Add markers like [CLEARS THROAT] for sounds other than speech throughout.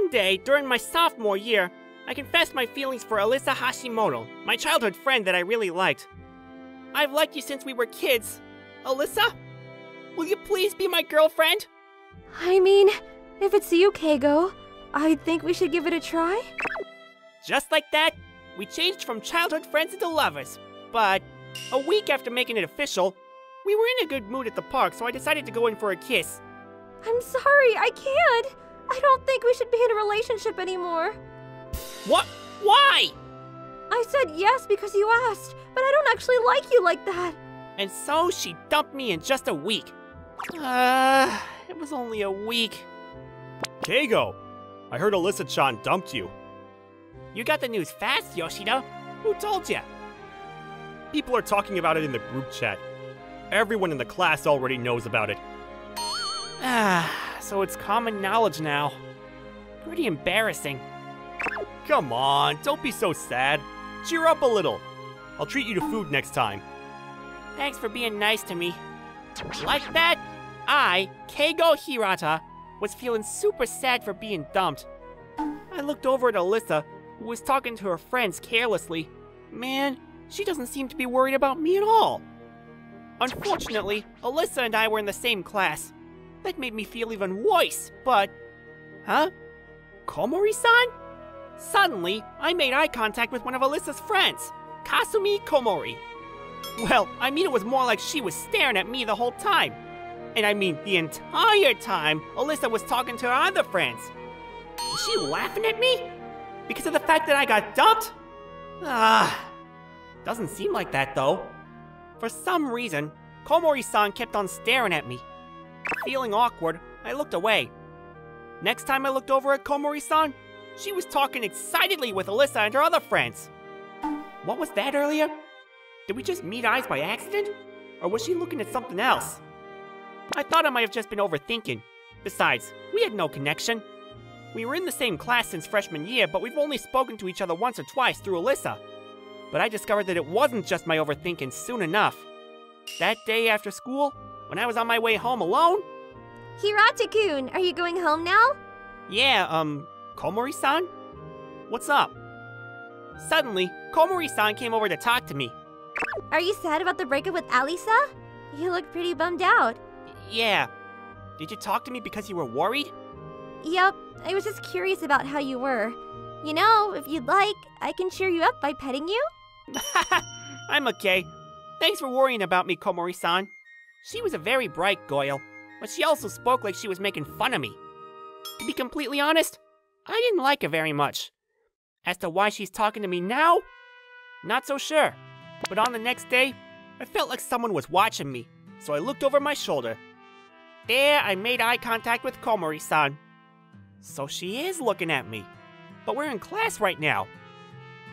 One day, during my sophomore year, I confessed my feelings for Alyssa Hashimoto, my childhood friend that I really liked. I've liked you since we were kids. Alyssa? Will you please be my girlfriend? I mean, if it's you, Keigo, I think we should give it a try. Just like that, we changed from childhood friends into lovers. But a week after making it official, we were in a good mood at the park, so I decided to go in for a kiss. I'm sorry, I can't. I don't think we should be in a relationship anymore. What? Why? I said yes because you asked, but I don't actually like you like that. And so she dumped me in just a week. Uh, it was only a week. Keigo, I heard Alyssa-chan dumped you. You got the news fast, Yoshida. Who told you? People are talking about it in the group chat. Everyone in the class already knows about it. Ah, so it's common knowledge now. Pretty embarrassing. Come on, don't be so sad. Cheer up a little. I'll treat you to food next time. Thanks for being nice to me. Like that, I, Keigo Hirata, was feeling super sad for being dumped. I looked over at Alyssa, who was talking to her friends carelessly. Man, she doesn't seem to be worried about me at all. Unfortunately, Alyssa and I were in the same class. That made me feel even worse, but. Huh? Komori san? Suddenly, I made eye contact with one of Alyssa's friends, Kasumi Komori. Well, I mean, it was more like she was staring at me the whole time. And I mean, the entire time, Alyssa was talking to her other friends. Is she laughing at me? Because of the fact that I got dumped? Ah, doesn't seem like that though. For some reason, Komori-san kept on staring at me. Feeling awkward, I looked away. Next time I looked over at Komori-san, she was talking excitedly with Alyssa and her other friends. What was that earlier? Did we just meet eyes by accident? Or was she looking at something else? I thought I might have just been overthinking. Besides, we had no connection. We were in the same class since freshman year, but we've only spoken to each other once or twice through Alyssa. But I discovered that it wasn't just my overthinking soon enough. That day after school, when I was on my way home alone, Hirata-kun, are you going home now? yeah, um, Komori-san? What's up? Suddenly, Komori-san came over to talk to me. Are you sad about the breakup with Alisa? You look pretty bummed out. Yeah. Did you talk to me because you were worried? Yep, I was just curious about how you were. You know, if you'd like, I can cheer you up by petting you. [LAUGHS] I'm okay. Thanks for worrying about me, Komori-san. She was a very bright girl, but she also spoke like she was making fun of me. To be completely honest, I didn't like her very much. As to why she's talking to me now, not so sure. But on the next day, I felt like someone was watching me, so I looked over my shoulder. There, I made eye contact with Komori-san. So she is looking at me. But we're in class right now.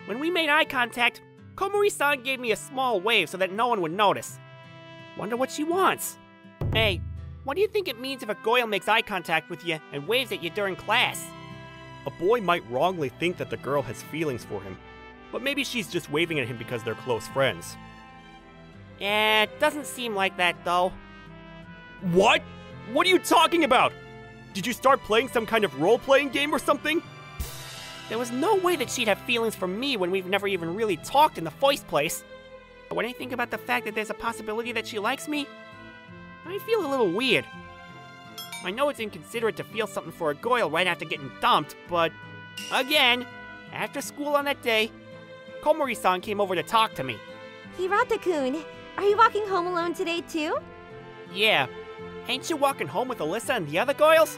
When we made eye contact, Komori-san gave me a small wave so that no one would notice. Wonder what she wants. Hey, what do you think it means if a girl makes eye contact with you and waves at you during class? A boy might wrongly think that the girl has feelings for him, but maybe she's just waving at him because they're close friends. Eh, it doesn't seem like that though. What? What are you talking about? Did you start playing some kind of role playing game or something? There was no way that she'd have feelings for me when we've never even really talked in the first place. But when I think about the fact that there's a possibility that she likes me, I feel a little weird. I know it's inconsiderate to feel something for a girl right after getting dumped, but again, after school on that day, Komori-san came over to talk to me. Hirata-kun, are you walking home alone today too? Yeah, ain't you walking home with Alyssa and the other girls?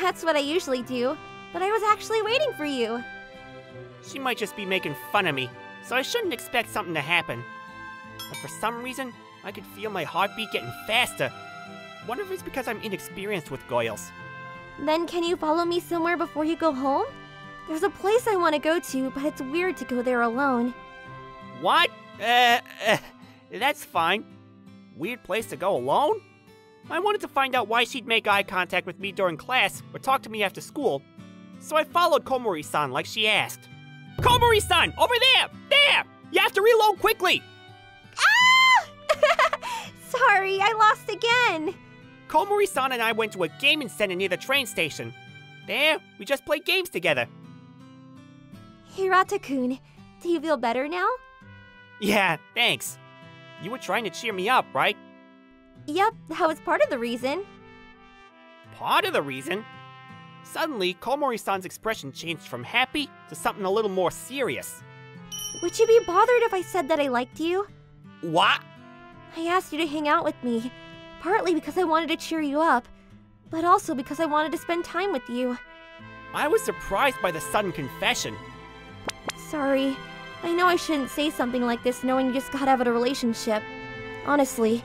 That's what I usually do, but I was actually waiting for you. She might just be making fun of me, so I shouldn't expect something to happen. But for some reason, I could feel my heartbeat getting faster. Wonder if it's because I'm inexperienced with girls. Then can you follow me somewhere before you go home? There's a place I want to go to, but it's weird to go there alone. What? Uh, uh, that's fine. Weird place to go alone? I wanted to find out why she'd make eye contact with me during class or talk to me after school, so I followed Komori-san like she asked. Komori-san, over there! There! You have to reload quickly! Ah! [LAUGHS] Sorry, I lost again. Komori-san and I went to a gaming center near the train station. There, we just played games together. Hirata-kun, do you feel better now? Yeah, thanks. You were trying to cheer me up, right? Yep, that was part of the reason. Part of the reason. Suddenly, Komori-san's expression changed from happy to something a little more serious. Would you be bothered if I said that I liked you? What? I asked you to hang out with me, partly because I wanted to cheer you up, but also because I wanted to spend time with you. I was surprised by the sudden confession. Sorry. I know I shouldn't say something like this knowing you just got out of a relationship. Honestly,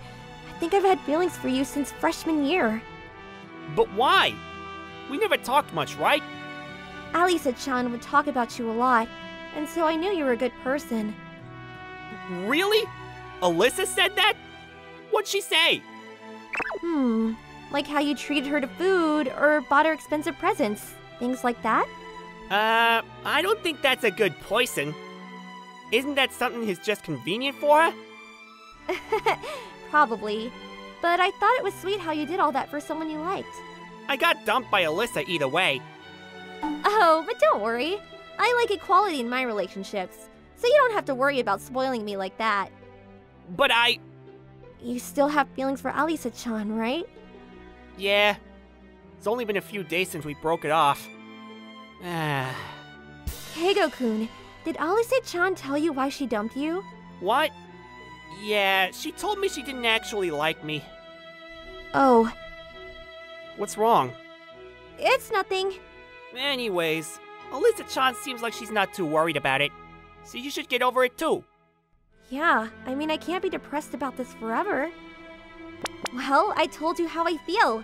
I think I've had feelings for you since freshman year. But why? We never talked much, right? Alyssa-chan would talk about you a lot, and so I knew you were a good person. Really? Alyssa said that? What'd she say? Hmm, like how you treated her to food or bought her expensive presents. Things like that? Uh, I don't think that's a good poison. Isn't that something he's just convenient for her? [LAUGHS] Probably. But I thought it was sweet how you did all that for someone you liked. I got dumped by Alyssa either way. Oh, but don't worry. I like equality in my relationships, so you don't have to worry about spoiling me like that. But I. You still have feelings for Alisa-chan, right? Yeah. It's only been a few days since we broke it off. [SIGHS] Ah. Keigo-kun, did Alisa-chan tell you why she dumped you? what? Yeah, she told me she didn't actually like me. Oh, What's wrong? it's nothing. Anyways, Alyssa Chan seems like she's not too worried about it. So you should get over it too. Yeah, I mean, I can't be depressed about this forever. Well, I told you how I feel.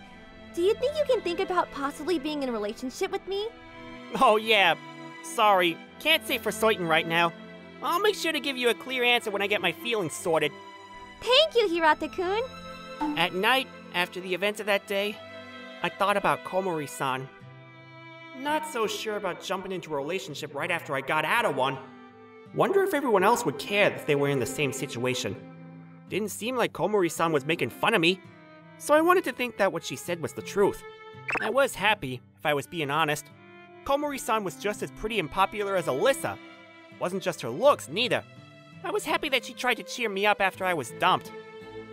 Do you think you can think about possibly being in a relationship with me? Oh, yeah. Sorry. Can't say for certain right now. I'll make sure to give you a clear answer when I get my feelings sorted. Thank you, Hirata-kun. At night, after the events of that day, I thought about Komori san. Not so sure about jumping into a relationship right after I got out of one. Wonder if everyone else would care if they were in the same situation. Didn't seem like Komori san was making fun of me, so I wanted to think that what she said was the truth. I was happy, if I was being honest. Komori san was just as pretty and popular as Alyssa. Wasn't just her looks, neither. I was happy that she tried to cheer me up after I was dumped.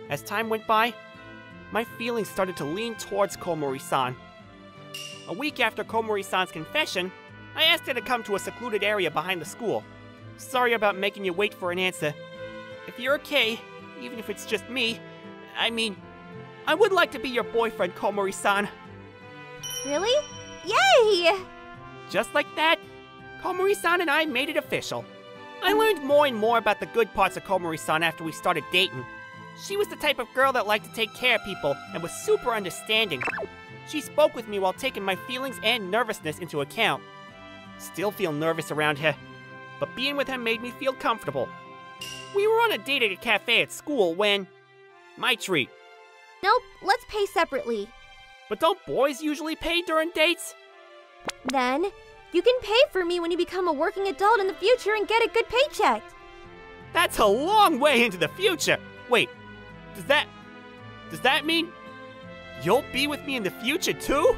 As time went by, my feelings started to lean towards Komori-san. A week after Komori-san's confession, I asked her to come to a secluded area behind the school. Sorry about making you wait for an answer. If you're okay, even if it's just me, I mean, I would like to be your boyfriend, Komori-san. Really? Yay! Just like that, Komori-san and I made it official. I learned more and more about the good parts of Komori-san after we started dating. She was the type of girl that liked to take care of people and was super understanding. She spoke with me while taking my feelings and nervousness into account. Still feel nervous around her, but being with her made me feel comfortable. We were on a date at a cafe at school when. My treat. Nope, let's pay separately. But don't boys usually pay during dates? Then, you can pay for me when you become a working adult in the future and get a good paycheck. That's a long way into the future. Wait, does that. Does that mean. You'll be with me in the future too?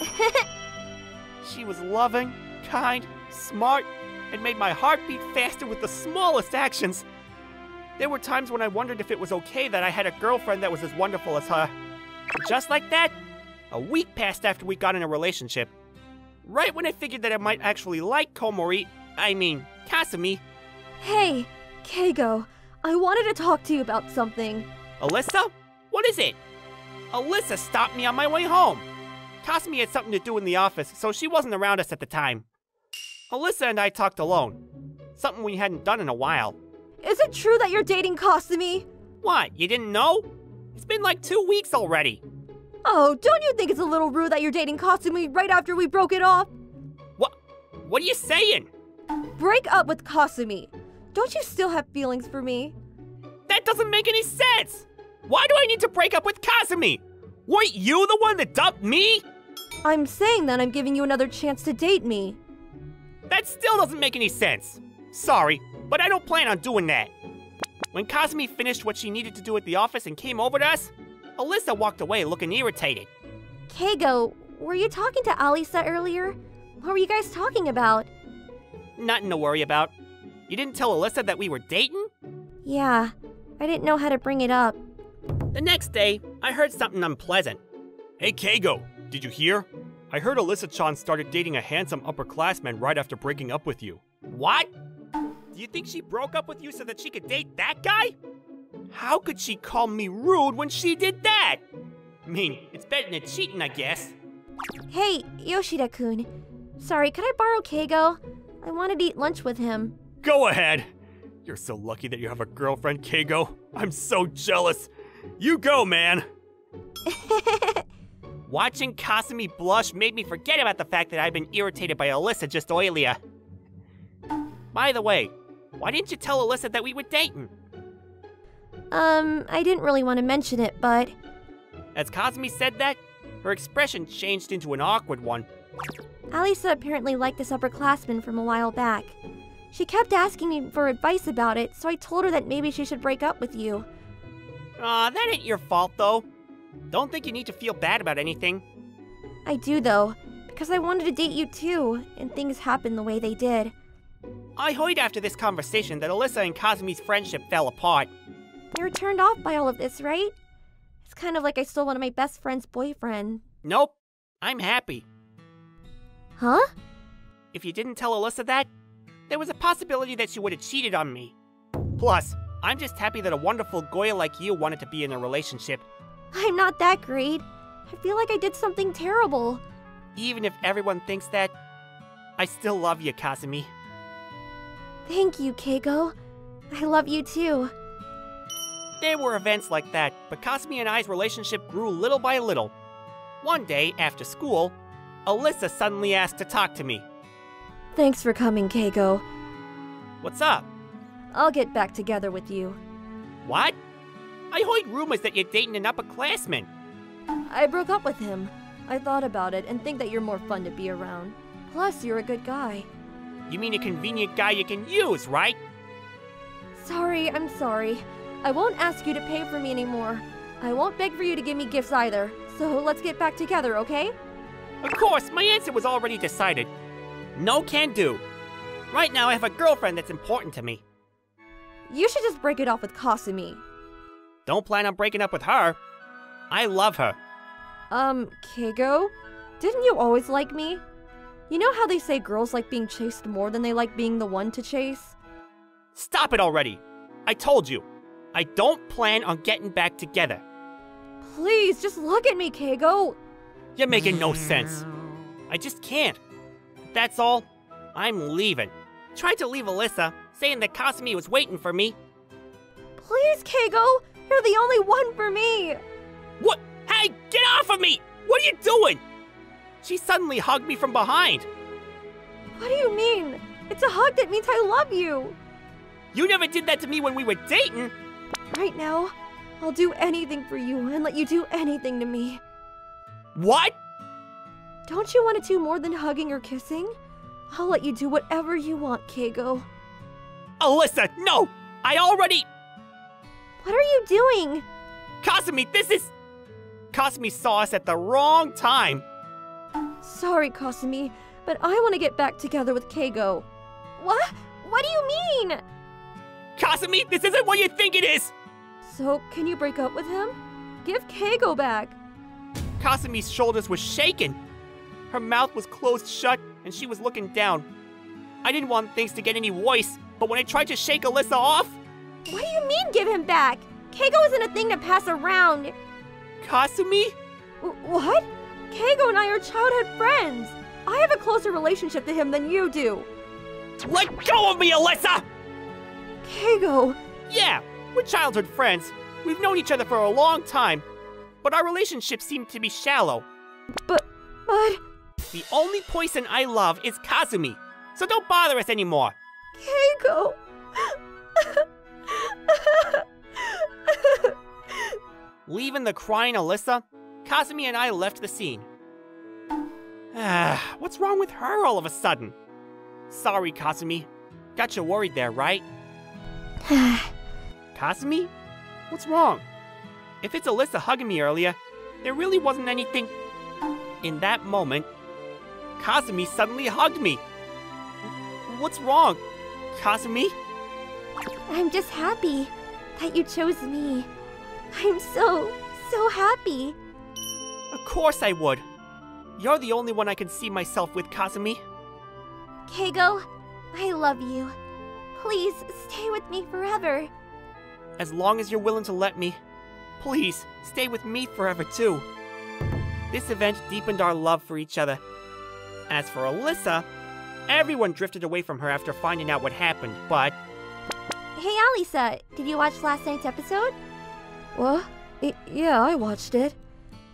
[LAUGHS] she was loving, kind, smart, and made my heart beat faster with the smallest actions. There were times when I wondered if it was okay that I had a girlfriend that was as wonderful as her. Just like that, a week passed after we got in a relationship. Right when I figured that I might actually like Komori, I mean, Kasumi, Hey, Keigo, I wanted to talk to you about something. Alyssa? What is it? Alyssa stopped me on my way home. Kasumi had something to do in the office, so she wasn't around us at the time. Alyssa and I talked alone. Something we hadn't done in a while. Is it true that you're dating Kasumi? What, you didn't know? It's been like two weeks already. Oh, don't you think it's a little rude that you're dating Kasumi right after we broke it off? What? What are you saying? Break up with Kasumi. Don't you still have feelings for me? That doesn't make any sense! Why do I need to break up with Kasumi? Weren't you the one that dumped me? I'm saying that I'm giving you another chance to date me. That still doesn't make any sense. Sorry, but I don't plan on doing that. When Kasumi finished what she needed to do at the office and came over to us, Alyssa walked away looking irritated. Keigo, were you talking to Alisa earlier? What were you guys talking about? Nothing to worry about. You didn't tell Alyssa that we were dating? Yeah, I didn't know how to bring it up. The next day, I heard something unpleasant. Hey, Keigo, did you hear? I heard Alyssa Chan started dating a handsome upperclassman right after breaking up with you. What? Do you think she broke up with you so that she could date that guy? How could she call me rude when she did that? I mean, it's better than cheating, I guess. Hey, Yoshida kun. Sorry, could I borrow Keigo? I wanted to eat lunch with him. Go ahead. You're so lucky that you have a girlfriend, Keigo. I'm so jealous. You go, man. [LAUGHS] Watching Kasumi blush made me forget about the fact that I'd been irritated by Alyssa just earlier. By the way, why didn't you tell Alyssa that we were dating? Um, I didn't really want to mention it, but As Kasumi said that, her expression changed into an awkward one. Alisa apparently liked this upperclassman from a while back. She kept asking me for advice about it, so I told her that maybe she should break up with you. Aw, that ain't your fault, though. Don't think you need to feel bad about anything. I do, though, because I wanted to date you too, and things happened the way they did. I heard after this conversation that Alyssa and Kasumi's friendship fell apart. You're turned off by all of this, right? It's kind of like I stole one of my best friend's boyfriend. Nope, I'm happy. Huh? If you didn't tell Alyssa that, there was a possibility that she would have cheated on me. Plus, I'm just happy that a wonderful Goya like you wanted to be in a relationship, I'm not that great. I feel like I did something terrible. even if everyone thinks that. I still love you, Kasumi. Thank you, Keigo. I love you too. There were events like that, but Kasumi and I's relationship grew little by little. One day, after school, Alyssa suddenly asked to talk to me. Thanks for coming, Keigo. What's up? I'll get back together with you. What? I heard rumors that you're dating an upperclassman. I broke up with him. I thought about it and think that you're more fun to be around. Plus, you're a good guy. You mean a convenient guy you can use, right? Sorry, I'm sorry. I won't ask you to pay for me anymore. I won't beg for you to give me gifts either. So let's get back together, okay? Of course, my answer was already decided. No can do. Right now, I have a girlfriend that's important to me. You should just break it off with Kasumi. Don't plan on breaking up with her. I love her. Um, Keigo? Didn't you always like me? You know how they say girls like being chased more than they like being the one to chase? Stop it already. I told you. I don't plan on getting back together. Please, just look at me, Keigo. You're making no sense. I just can't. That's all. I'm leaving. Tried to leave Alyssa, saying that Kasumi was waiting for me. Please, Keigo. You're the only one for me. What? Hey, get off of me! What are you doing? She suddenly hugged me from behind. What do you mean? It's a hug that means I love you. You never did that to me when we were dating. Right now, I'll do anything for you and let you do anything to me. What? Don't you want to do more than hugging or kissing? I'll let you do whatever you want, Keigo. Alyssa, no! I already. What are you doing? Kasumi, this is. Kasumi saw us at the wrong time. Sorry, Kasumi, but I want to get back together with Keigo. What? What do you mean? Kasumi, this isn't what you think it is! So, can you break up with him? Give Keigo back. Kasumi's shoulders were shaking. Her mouth was closed shut, and she was looking down. I didn't want things to get any worse, but when I tried to shake Alyssa off, What do you mean, give him back? Keigo isn't a thing to pass around. Kasumi? W- what? Keigo and I are childhood friends. I have a closer relationship to him than you do. Let go of me, Alyssa! Keigo, Yeah, we're childhood friends. We've known each other for a long time, but our relationship seemed to be shallow. but, but, The only person I love is Kasumi, so don't bother us anymore. Keigo. Leaving the crying Alyssa, Kasumi and I left the scene. Ah, what's wrong with her all of a sudden? Sorry, Kasumi. Got you worried there, right? [SIGHS] Kasumi? What's wrong? If it's Alyssa hugging me earlier, there really wasn't anything. In that moment, Kasumi suddenly hugged me. What's wrong? Kasumi? I'm just happy that you chose me. I'm so, so happy. Of course I would. You're the only one I can see myself with, Kasumi. Keigo, I love you. Please stay with me forever. As long as you're willing to let me, please stay with me forever too. This event deepened our love for each other. As for Alyssa, everyone drifted away from her after finding out what happened, but Hey, Alisa, did you watch last night's episode? What? yeah, I watched it.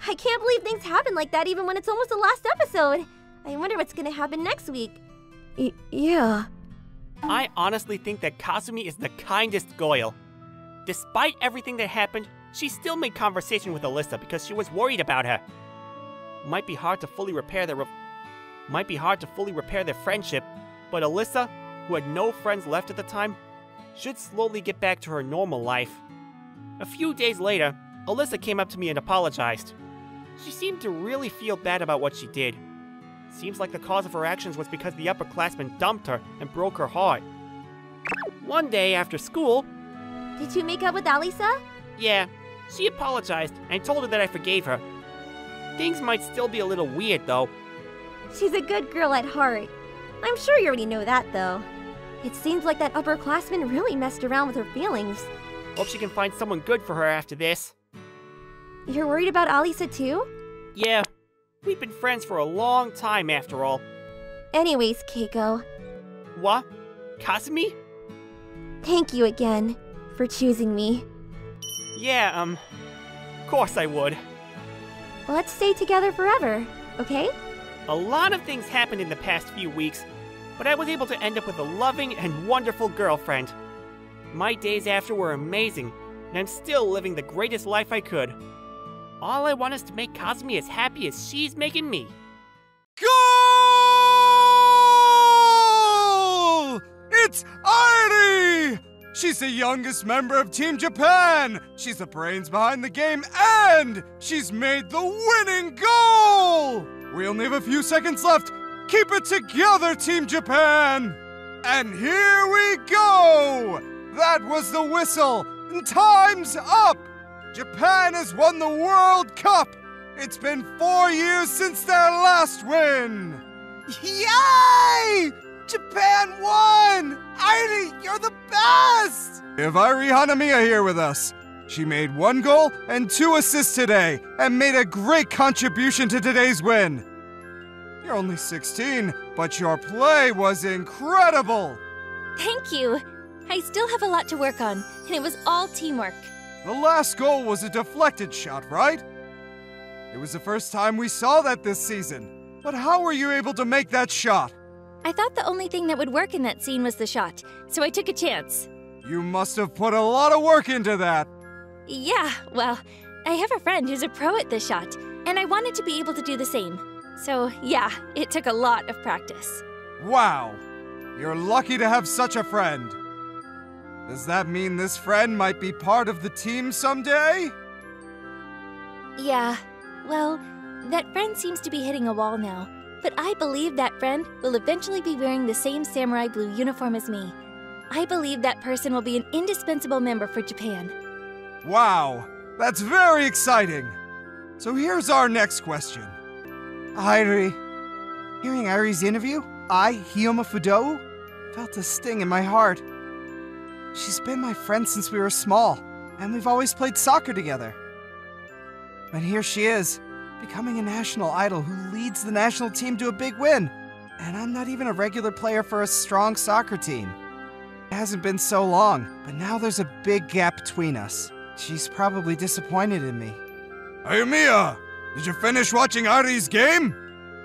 I can't believe things happen like that even when it's almost the last episode. I wonder what's gonna happen next week. Y- yeah. I honestly think that Kasumi is the kindest Goyle. Despite everything that happened, she still made conversation with Alyssa because she was worried about her. Might be hard to fully repair the re- might be hard to fully repair their friendship, but Alyssa, who had no friends left at the time, should slowly get back to her normal life. A few days later, Alyssa came up to me and apologized. She seemed to really feel bad about what she did. Seems like the cause of her actions was because the upperclassmen dumped her and broke her heart. One day after school, Did you make up with Alisa? yeah, she apologized and told her that I forgave her. Things might still be a little weird though. She's a good girl at heart. I'm sure you already know that, though. It seems like that upperclassman really messed around with her feelings. Hope she can find someone good for her after this. You're worried about Alisa, too? Yeah, we've been friends for a long time after all. Anyways, Keigo, What? Kasumi? thank you again for choosing me. Yeah, um, of course I would. Let's stay together forever, okay? A lot of things happened in the past few weeks, but I was able to end up with a loving and wonderful girlfriend. My days after were amazing, and I'm still living the greatest life I could. All I want is to make Kasumi as happy as she's making me. Goal! It's Airi! She's the youngest member of Team Japan. She's the brains behind the game, and she's made the winning goal! We only have a few seconds left. Keep it together, Team Japan! And here we go! That was the whistle, time's up! Japan has won the World Cup! It's been four years since their last win! Yay! Japan won! Airi, you're the best! We have Airi Hanamiya here with us. She made one goal and two assists today, and made a great contribution to today's win. You're only 16, but your play was incredible! Thank you. I still have a lot to work on, and it was all teamwork. The last goal was a deflected shot, right? It was the first time we saw that this season. But how were you able to make that shot? I thought the only thing that would work in that scene was the shot, so I took a chance. You must have put a lot of work into that. Yeah, well, I have a friend who's a pro at this shot, and I wanted to be able to do the same. So, yeah, it took a lot of practice. Wow. You're lucky to have such a friend. Does that mean this friend might be part of the team someday? Yeah, well, that friend seems to be hitting a wall now, but I believe that friend will eventually be wearing the same samurai blue uniform as me. I believe that person will be an indispensable member for Japan. Wow, that's very exciting. So here's our next question. Airi. Hearing Airi's interview, I, Hyoma Fudo, felt a sting in my heart. She's been my friend since we were small, and we've always played soccer together. But here she is, becoming a national idol who leads the national team to a big win. And I'm not even a regular player for a strong soccer team. It hasn't been so long, but now there's a big gap between us. She's probably disappointed in me. Hey, Mia! Did you finish watching Airi's game?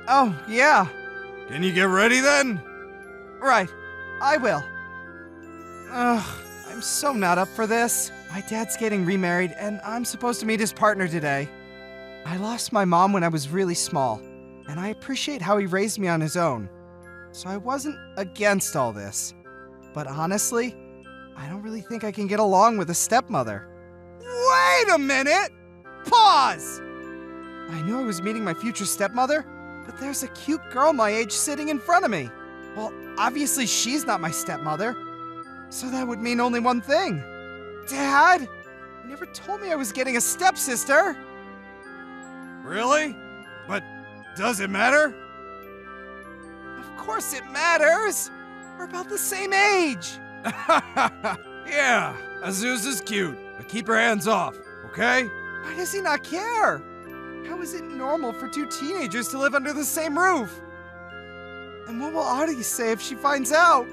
Oh, yeah. Can you get ready then? Right. I will. Ugh, I'm so not up for this. My dad's getting remarried, and I'm supposed to meet his partner today. I lost my mom when I was really small, and I appreciate how he raised me on his own. So I wasn't against all this. But honestly, I don't really think I can get along with a stepmother. Wait a minute! Pause! I knew I was meeting my future stepmother, but there's a cute girl my age sitting in front of me. Well, obviously she's not my stepmother. So that would mean only one thing. Dad! You never told me I was getting a stepsister! Really? But does it matter? Of course it matters! We're about the same age! [LAUGHS] yeah, Azusa's cute, but keep your hands off, okay? Why does he not care? How is it normal for two teenagers to live under the same roof? And what will Airi say if she finds out?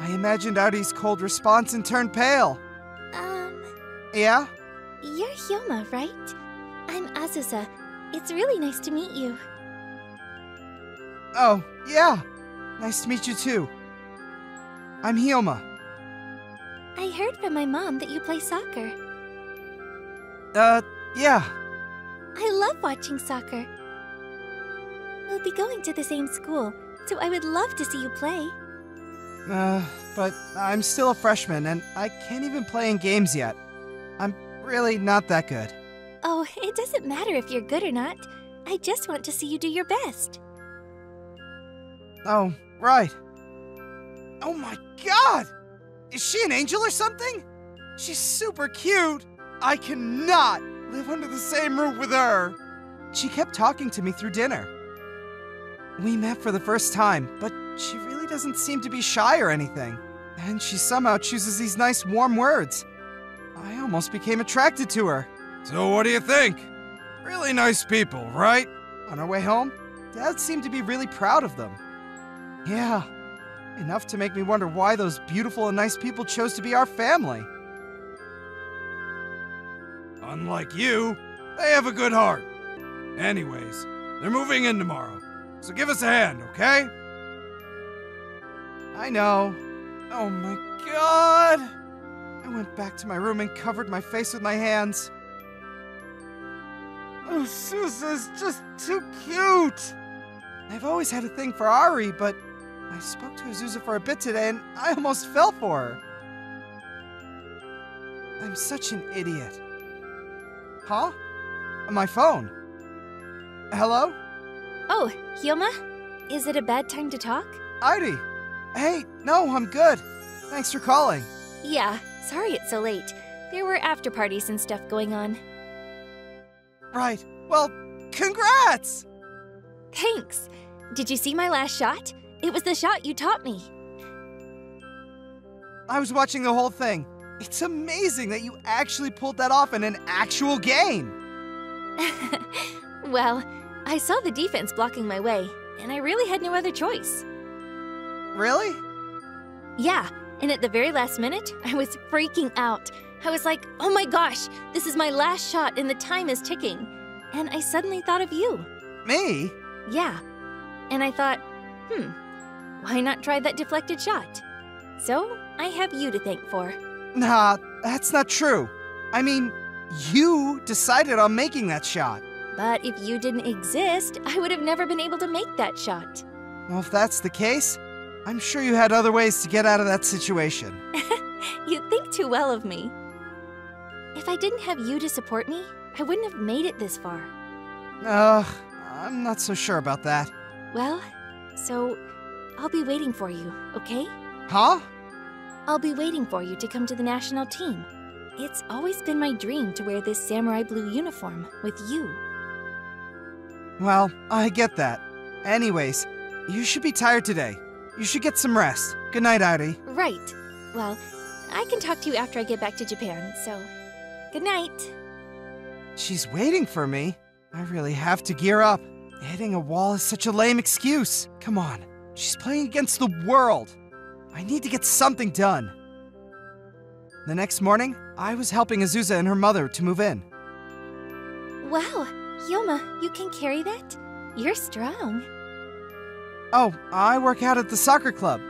I imagined Airi's cold response and turned pale. Um, Yeah? you're Hyoma, right? I'm Azusa. It's really nice to meet you. Oh, yeah. Nice to meet you too. I'm Hyoma. I heard from my mom that you play soccer. Uh, yeah. I love watching soccer. We'll be going to the same school, so I would love to see you play. Uh, but I'm still a freshman and I can't even play in games yet. I'm really not that good. Oh, it doesn't matter if you're good or not. I just want to see you do your best. Oh, right. Oh my god! Is she an angel or something? She's super cute. I cannot live under the same roof with her. She kept talking to me through dinner. We met for the first time, but she really doesn't seem to be shy or anything. And she somehow chooses these nice warm words. I almost became attracted to her. So, what do you think? Really nice people, right? On our way home, Dad seemed to be really proud of them. Yeah, enough to make me wonder why those beautiful and nice people chose to be our family. Unlike you, they have a good heart. Anyways, they're moving in tomorrow, so give us a hand, okay? I know. Oh my god! I went back to my room and covered my face with my hands. Oh, Susa's just too cute! I've always had a thing for Airi, but I spoke to Azusa for a bit today and I almost fell for her. I'm such an idiot. Huh? My phone. Hello? Oh, Hyoma? Is it a bad time to talk? Airi. Hey, no, I'm good. Thanks for calling. Yeah, sorry it's so late. There were after parties and stuff going on. Right. Well, congrats! Thanks. Did you see my last shot? It was the shot you taught me. I was watching the whole thing. It's amazing that you actually pulled that off in an actual game. [LAUGHS] well, I saw the defense blocking my way, and I really had no other choice. Really? Yeah, and at the very last minute, [LAUGHS] I was freaking out. I was like, oh my gosh, this is my last shot and the time is ticking. And I suddenly thought of you. Me? Yeah. And I thought, hmm, why not try that deflected shot? So I have you to thank for. Nah, that's not true. I mean, you decided on making that shot. But if you didn't exist, I would have never been able to make that shot. Well, if that's the case, I'm sure you had other ways to get out of that situation. [LAUGHS] you think too well of me. If I didn't have you to support me, I wouldn't have made it this far. Ugh, I'm not so sure about that. Well, so I'll be waiting for you, okay? Huh? I'll be waiting for you to come to the national team. It's always been my dream to wear this samurai blue uniform with you. Well, I get that. Anyways, you should be tired today. You should get some rest. Good night, Airi. Right. Well, I can talk to you after I get back to Japan, so good night. She's waiting for me. I really have to gear up. Hitting a wall is such a lame excuse. Come on. She's playing against the world. I need to get something done. The next morning, I was helping Azusa and her mother to move in. Wow, Hyoma, you can carry that? You're strong. Oh, I work out at the soccer club.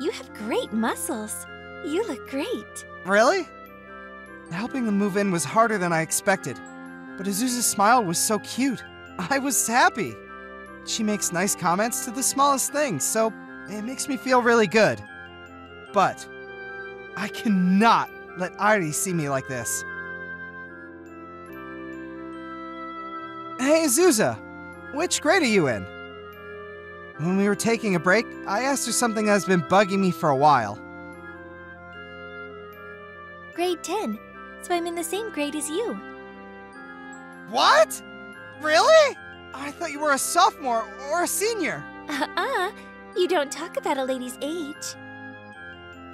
You have great muscles. You look great. Really? Helping them move in was harder than I expected, but Azusa's smile was so cute. I was happy. She makes nice comments to the smallest things, so it makes me feel really good. But I cannot let Airi see me like this. Hey, Azusa, which grade are you in? When we were taking a break, I asked her something that's been bugging me for a while. Grade 10, so I'm in the same grade as you. What? Really? I thought you were a sophomore or a senior. Uh-uh, you don't talk about a lady's age.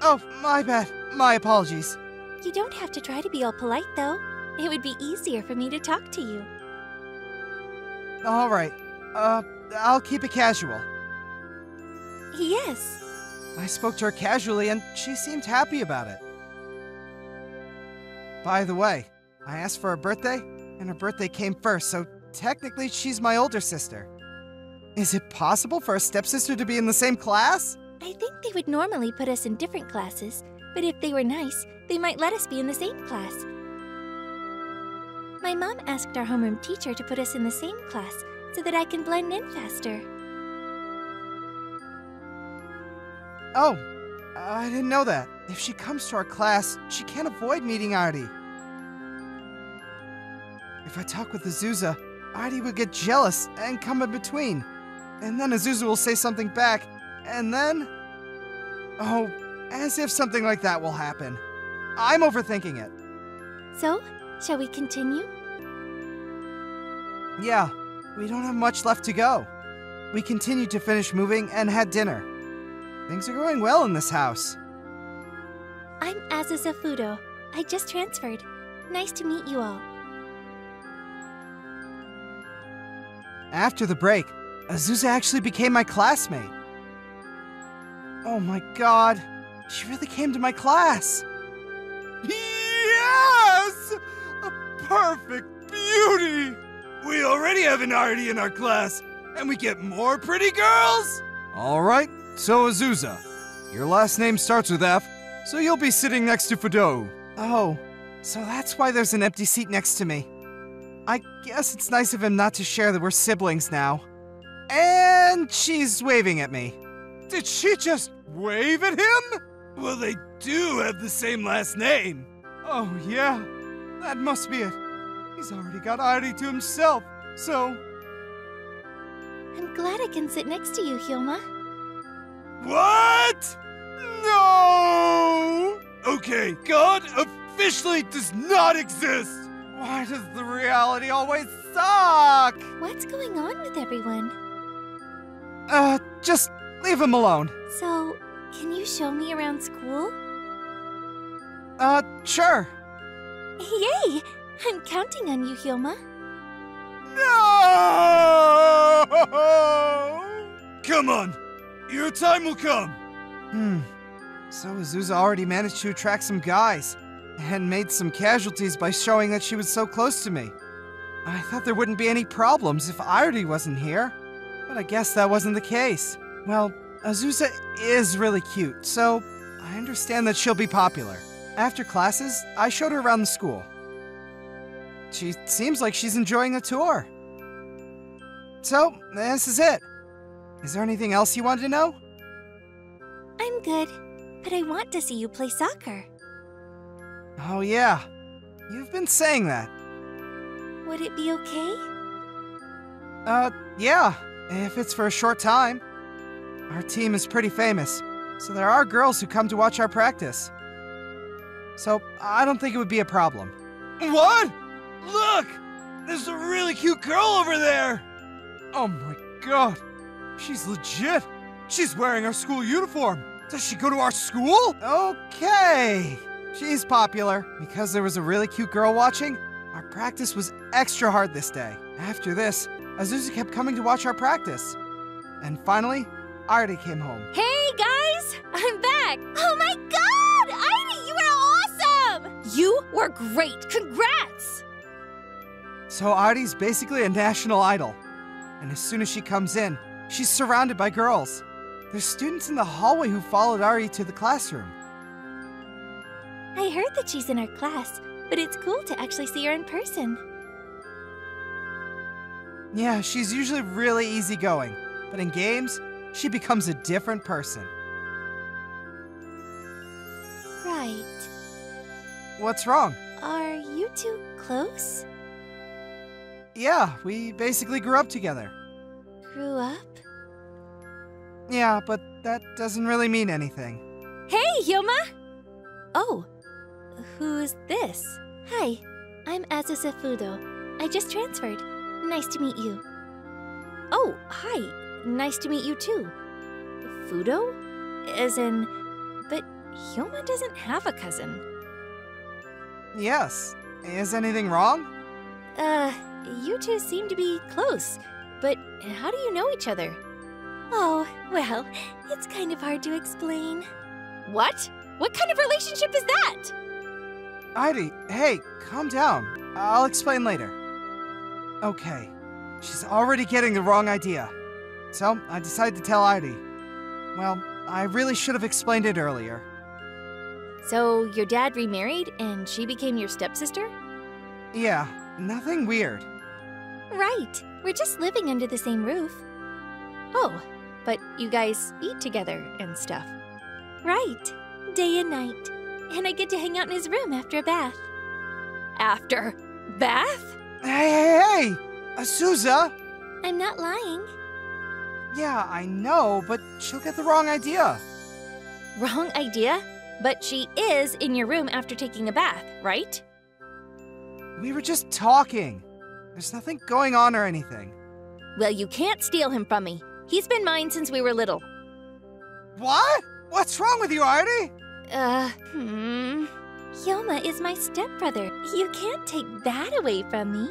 Oh, my bad. My apologies. You don't have to try to be all polite, though. It would be easier for me to talk to you. All right. Uh, I'll keep it casual. Yes. I spoke to her casually and she seemed happy about it. By the way, I asked for her birthday, and her birthday came first, so technically she's my older sister. Is it possible for a stepsister to be in the same class? I think they would normally put us in different classes, but if they were nice, they might let us be in the same class. My mom asked our homeroom teacher to put us in the same class so that I can blend in faster. Oh, I didn't know that. If she comes to our class, she can't avoid meeting Airi. If I talk with Azusa, Airi would get jealous and come in between. And then Azusa will say something back, and then. Oh, as if something like that will happen. I'm overthinking it. So, shall we continue? Yeah, we don't have much left to go. We continued to finish moving and had dinner. Things are going well in this house. I'm Azusa Fudo. I just transferred. Nice to meet you all. After the break, Azusa actually became my classmate. Oh my god, she really came to my class. Yes! A perfect beauty! We already have an Airi in our class, and we get more pretty girls? Alright, so Azusa, your last name starts with F, so you'll be sitting next to Fudo. Oh, so that's why there's an empty seat next to me. I guess it's nice of him not to share that we're siblings now. And she's waving at me. Did she just wave at him? Well, they do have the same last name. Oh, yeah. That must be it. He's already got Airi to himself, so. I'm glad I can sit next to you, Hyoma. What? No! Okay, God officially does not exist! Why does the reality always suck? What's going on with everyone? Uh, just leave him alone. So, can you show me around school? Uh, sure. Yay! I'm counting on you, Hyoma. No! Come on, your time will come. Hmm. So Azusa already managed to attract some guys and made some casualties by showing that she was so close to me. I thought there wouldn't be any problems if Airi wasn't here, but I guess that wasn't the case. Well, Azusa is really cute, so I understand that she'll be popular. After classes, I showed her around the school. She seems like she's enjoying the tour. So, this is it. Is there anything else you wanted to know? I'm good, but I want to see you play soccer. Oh, yeah. You've been saying that. Would it be okay? Uh, yeah, if it's for a short time. Our team is pretty famous, so there are girls who come to watch our practice. So, I don't think it would be a problem. What? Look! There's a really cute girl over there! Oh my god! She's legit! She's wearing our school uniform! Does she go to our school? Okay! She's popular. Because there was a really cute girl watching, our practice was extra hard this day. After this, Azusa kept coming to watch our practice. And finally, Airi came home. Hey, guys! I'm back! Oh my god! Airi, you are awesome! You were great! Congrats! So Airi's basically a national idol. And as soon as she comes in, she's surrounded by girls. There's students in the hallway who followed Airi to the classroom. I heard that she's in our class, but it's cool to actually see her in person. Yeah, she's usually really easygoing, but in games, she becomes a different person. Right. What's wrong? Are you two close? Yeah, we basically grew up together. Grew up? Yeah, but that doesn't really mean anything. Hey, Hyoma! Oh, who's this? Hi, I'm Azusa Fudo. I just transferred. Nice to meet you. Oh, hi. Nice to meet you too. Fudo? As in, but Hyoma doesn't have a cousin. Yes. Is anything wrong? Uh, you two seem to be close, but how do you know each other? Oh, well, it's kind of hard to explain. What? What kind of relationship is that? Airi, hey, calm down. I'll explain later. Okay, she's already getting the wrong idea. So, I decided to tell Airi. Well, I really should have explained it earlier. So, your dad remarried and she became your stepsister? Yeah, nothing weird. Right. We're just living under the same roof. Oh, but you guys eat together and stuff. Right. Day and night. And I get to hang out in his room after a bath. After bath? Hey, hey, hey! Uh, Azusa! I'm not lying. Yeah, I know, but she'll get the wrong idea. Wrong idea? But she is in your room after taking a bath, right? We were just talking. There's nothing going on or anything. Well, you can't steal him from me. He's been mine since we were little. What? What's wrong with you, Airi? Uh, hmm. Hyoma is my stepbrother. You can't take that away from me.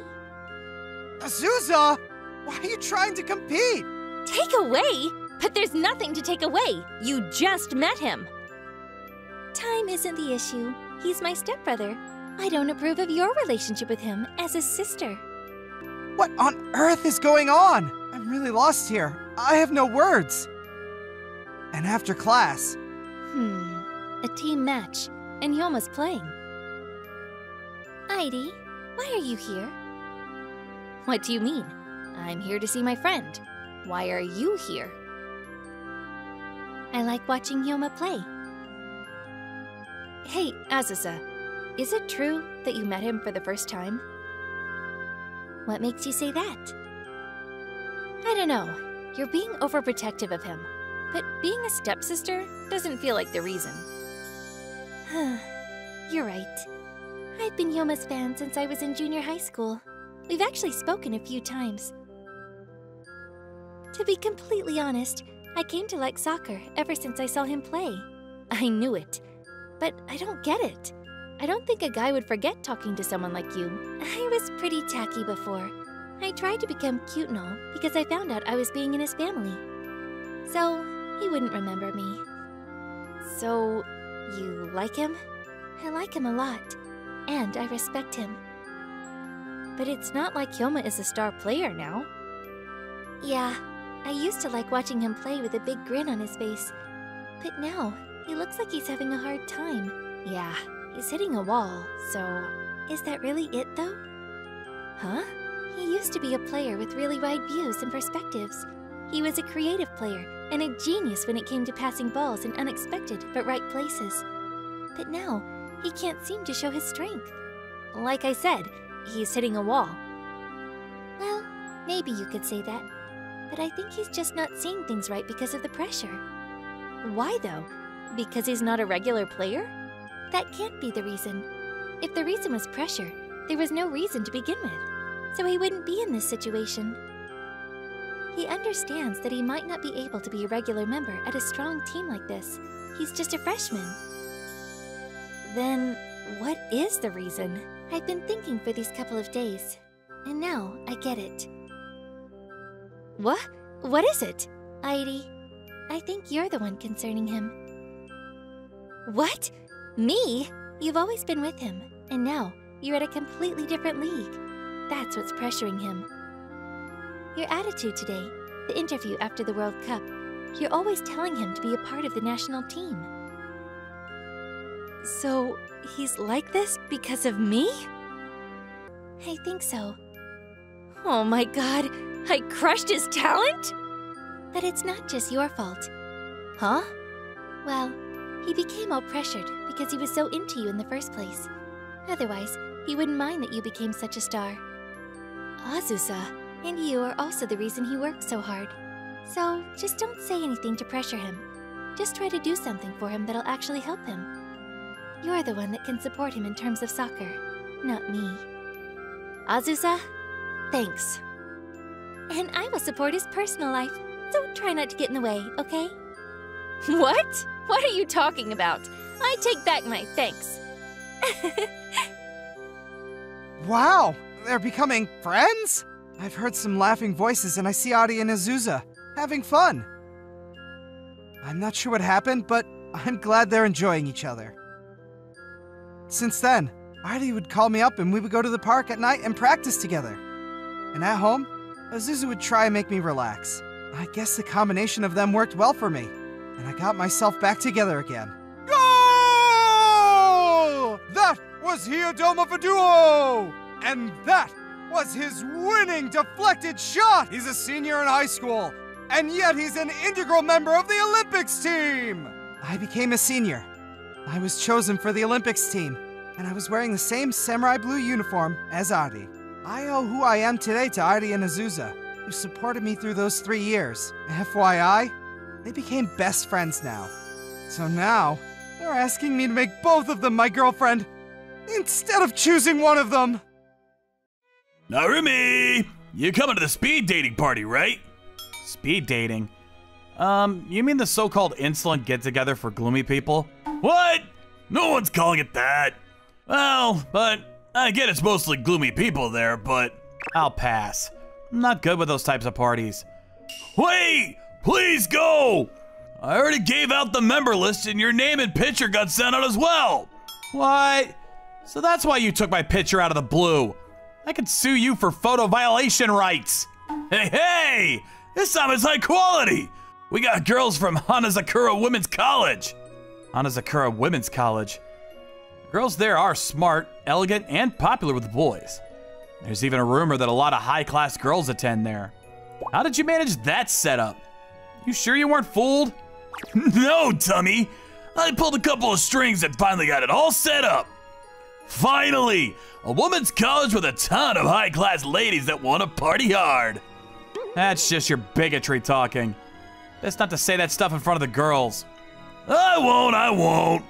Azusa! Why are you trying to compete? Take away? But there's nothing to take away. You just met him. Time isn't the issue. He's my stepbrother. I don't approve of your relationship with him as a sister. What on earth is going on? I'm really lost here. I have no words. And after class, Hmm. A team match, and Hyoma's playing. Airi, why are you here? What do you mean? I'm here to see my friend. Why are you here? I like watching Hyoma play. Hey, Azusa, is it true that you met him for the first time? What makes you say that? I don't know. You're being overprotective of him, but being a stepsister doesn't feel like the reason. You're right. I've been Hyoma's fan since I was in junior high school. We've actually spoken a few times. To be completely honest, I came to like soccer ever since I saw him play. I knew it. But I don't get it. I don't think a guy would forget talking to someone like you. I was pretty tacky before. I tried to become cute and all because I found out I was being in his family. So, he wouldn't remember me. So, you like him? I like him a lot. And I respect him. But it's not like Hyoma is a star player now. Yeah, I used to like watching him play with a big grin on his face. But now, he looks like he's having a hard time. Yeah, he's hitting a wall, so... Is that really it, though? Huh? He used to be a player with really wide views and perspectives. He was a creative player and a genius when it came to passing balls in unexpected but right places. But now, he can't seem to show his strength. Like I said, he's hitting a wall. Well, maybe you could say that. But I think he's just not seeing things right because of the pressure. Why, though? Because he's not a regular player? That can't be the reason. If the reason was pressure, there was no reason to begin with. So he wouldn't be in this situation. He understands that he might not be able to be a regular member at a strong team like this. He's just a freshman. Then, what is the reason? I've been thinking for these couple of days, and now I get it. What? What is it? Airi, I think you're the one concerning him. What? Me? You've always been with him, and now you're at a completely different league. That's what's pressuring him. Your attitude today, the interview after the World Cup, you're always telling him to be a part of the national team. So, he's like this because of me? I think so. Oh my god, I crushed his talent? But it's not just your fault. Huh? Well, he became all pressured because he was so into you in the first place. Otherwise, he wouldn't mind that you became such a star. Ah, Azusa, and you are also the reason he works so hard. So just don't say anything to pressure him. Just try to do something for him that'll actually help him. You're the one that can support him in terms of soccer, not me. Azusa, thanks. And I will support his personal life, so try not to get in the way, okay? [LAUGHS] What? What are you talking about? I take back my thanks. [LAUGHS] Wow, they're becoming friends? I've heard some laughing voices and I see Airi and Azusa having fun. I'm not sure what happened, but I'm glad they're enjoying each other. Since then, Airi would call me up and we would go to the park at night and practice together. And at home, Azusa would try and make me relax. I guess the combination of them worked well for me, and I got myself back together again. Goal! That was Hyoma Fudo! And that was his winning deflected shot! He's a senior in high school, and yet he's an integral member of the Olympics team! I became a senior. I was chosen for the Olympics team, and I was wearing the same samurai blue uniform as Airi. I owe who I am today to Airi and Azusa, who supported me through those three years. FYI, they became best friends now. So now, they're asking me to make both of them my girlfriend instead of choosing one of them. Narumi! You coming to the speed dating party, right? Speed dating? Um, you mean the so-called insolent get-together for gloomy people? What? No one's calling it that. Well, but I get it's mostly gloomy people there, but. I'll pass. I'm not good with those types of parties. Wait! Please go! I already gave out the member list and your name and picture got sent out as well! What? So that's why you took my picture out of the blue. I could sue you for photo violation rights. Hey, hey! This time it's high quality! We got girls from Hanazakura Women's College! Hanazakura Women's College. Girls there are smart, elegant, and popular with the boys. There's even a rumor that a lot of high-class girls attend there. How did you manage that setup? You sure you weren't fooled? [LAUGHS] no, Tummy! I pulled a couple of strings and finally got it all set up. Finally! A woman's college with a ton of high class ladies that want to party hard. That's just your bigotry talking. Best not to say that stuff in front of the girls. I won't, I won't.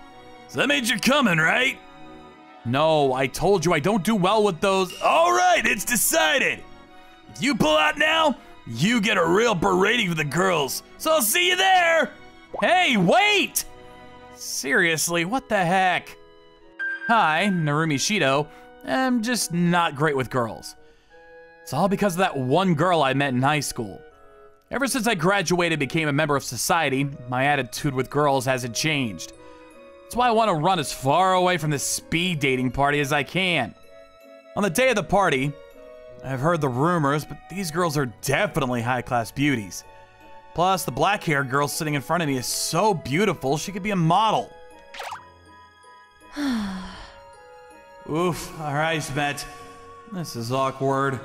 So that means you're coming, right? No, I told you I don't do well with those. All right, it's decided. If you pull out now, you get a real berating for the girls. So I'll see you there. Hey, wait! Seriously, what the heck? Hi, Narumi Shido. I'm just not great with girls. It's all because of that one girl I met in high school. Ever since I graduated and became a member of society, my attitude with girls hasn't changed. That's why I want to run as far away from this speed dating party as I can. On the day of the party, I've heard the rumors, but these girls are definitely high-class beauties. Plus, the black-haired girl sitting in front of me is so beautiful, she could be a model. Oof, alright, Smet. This is awkward.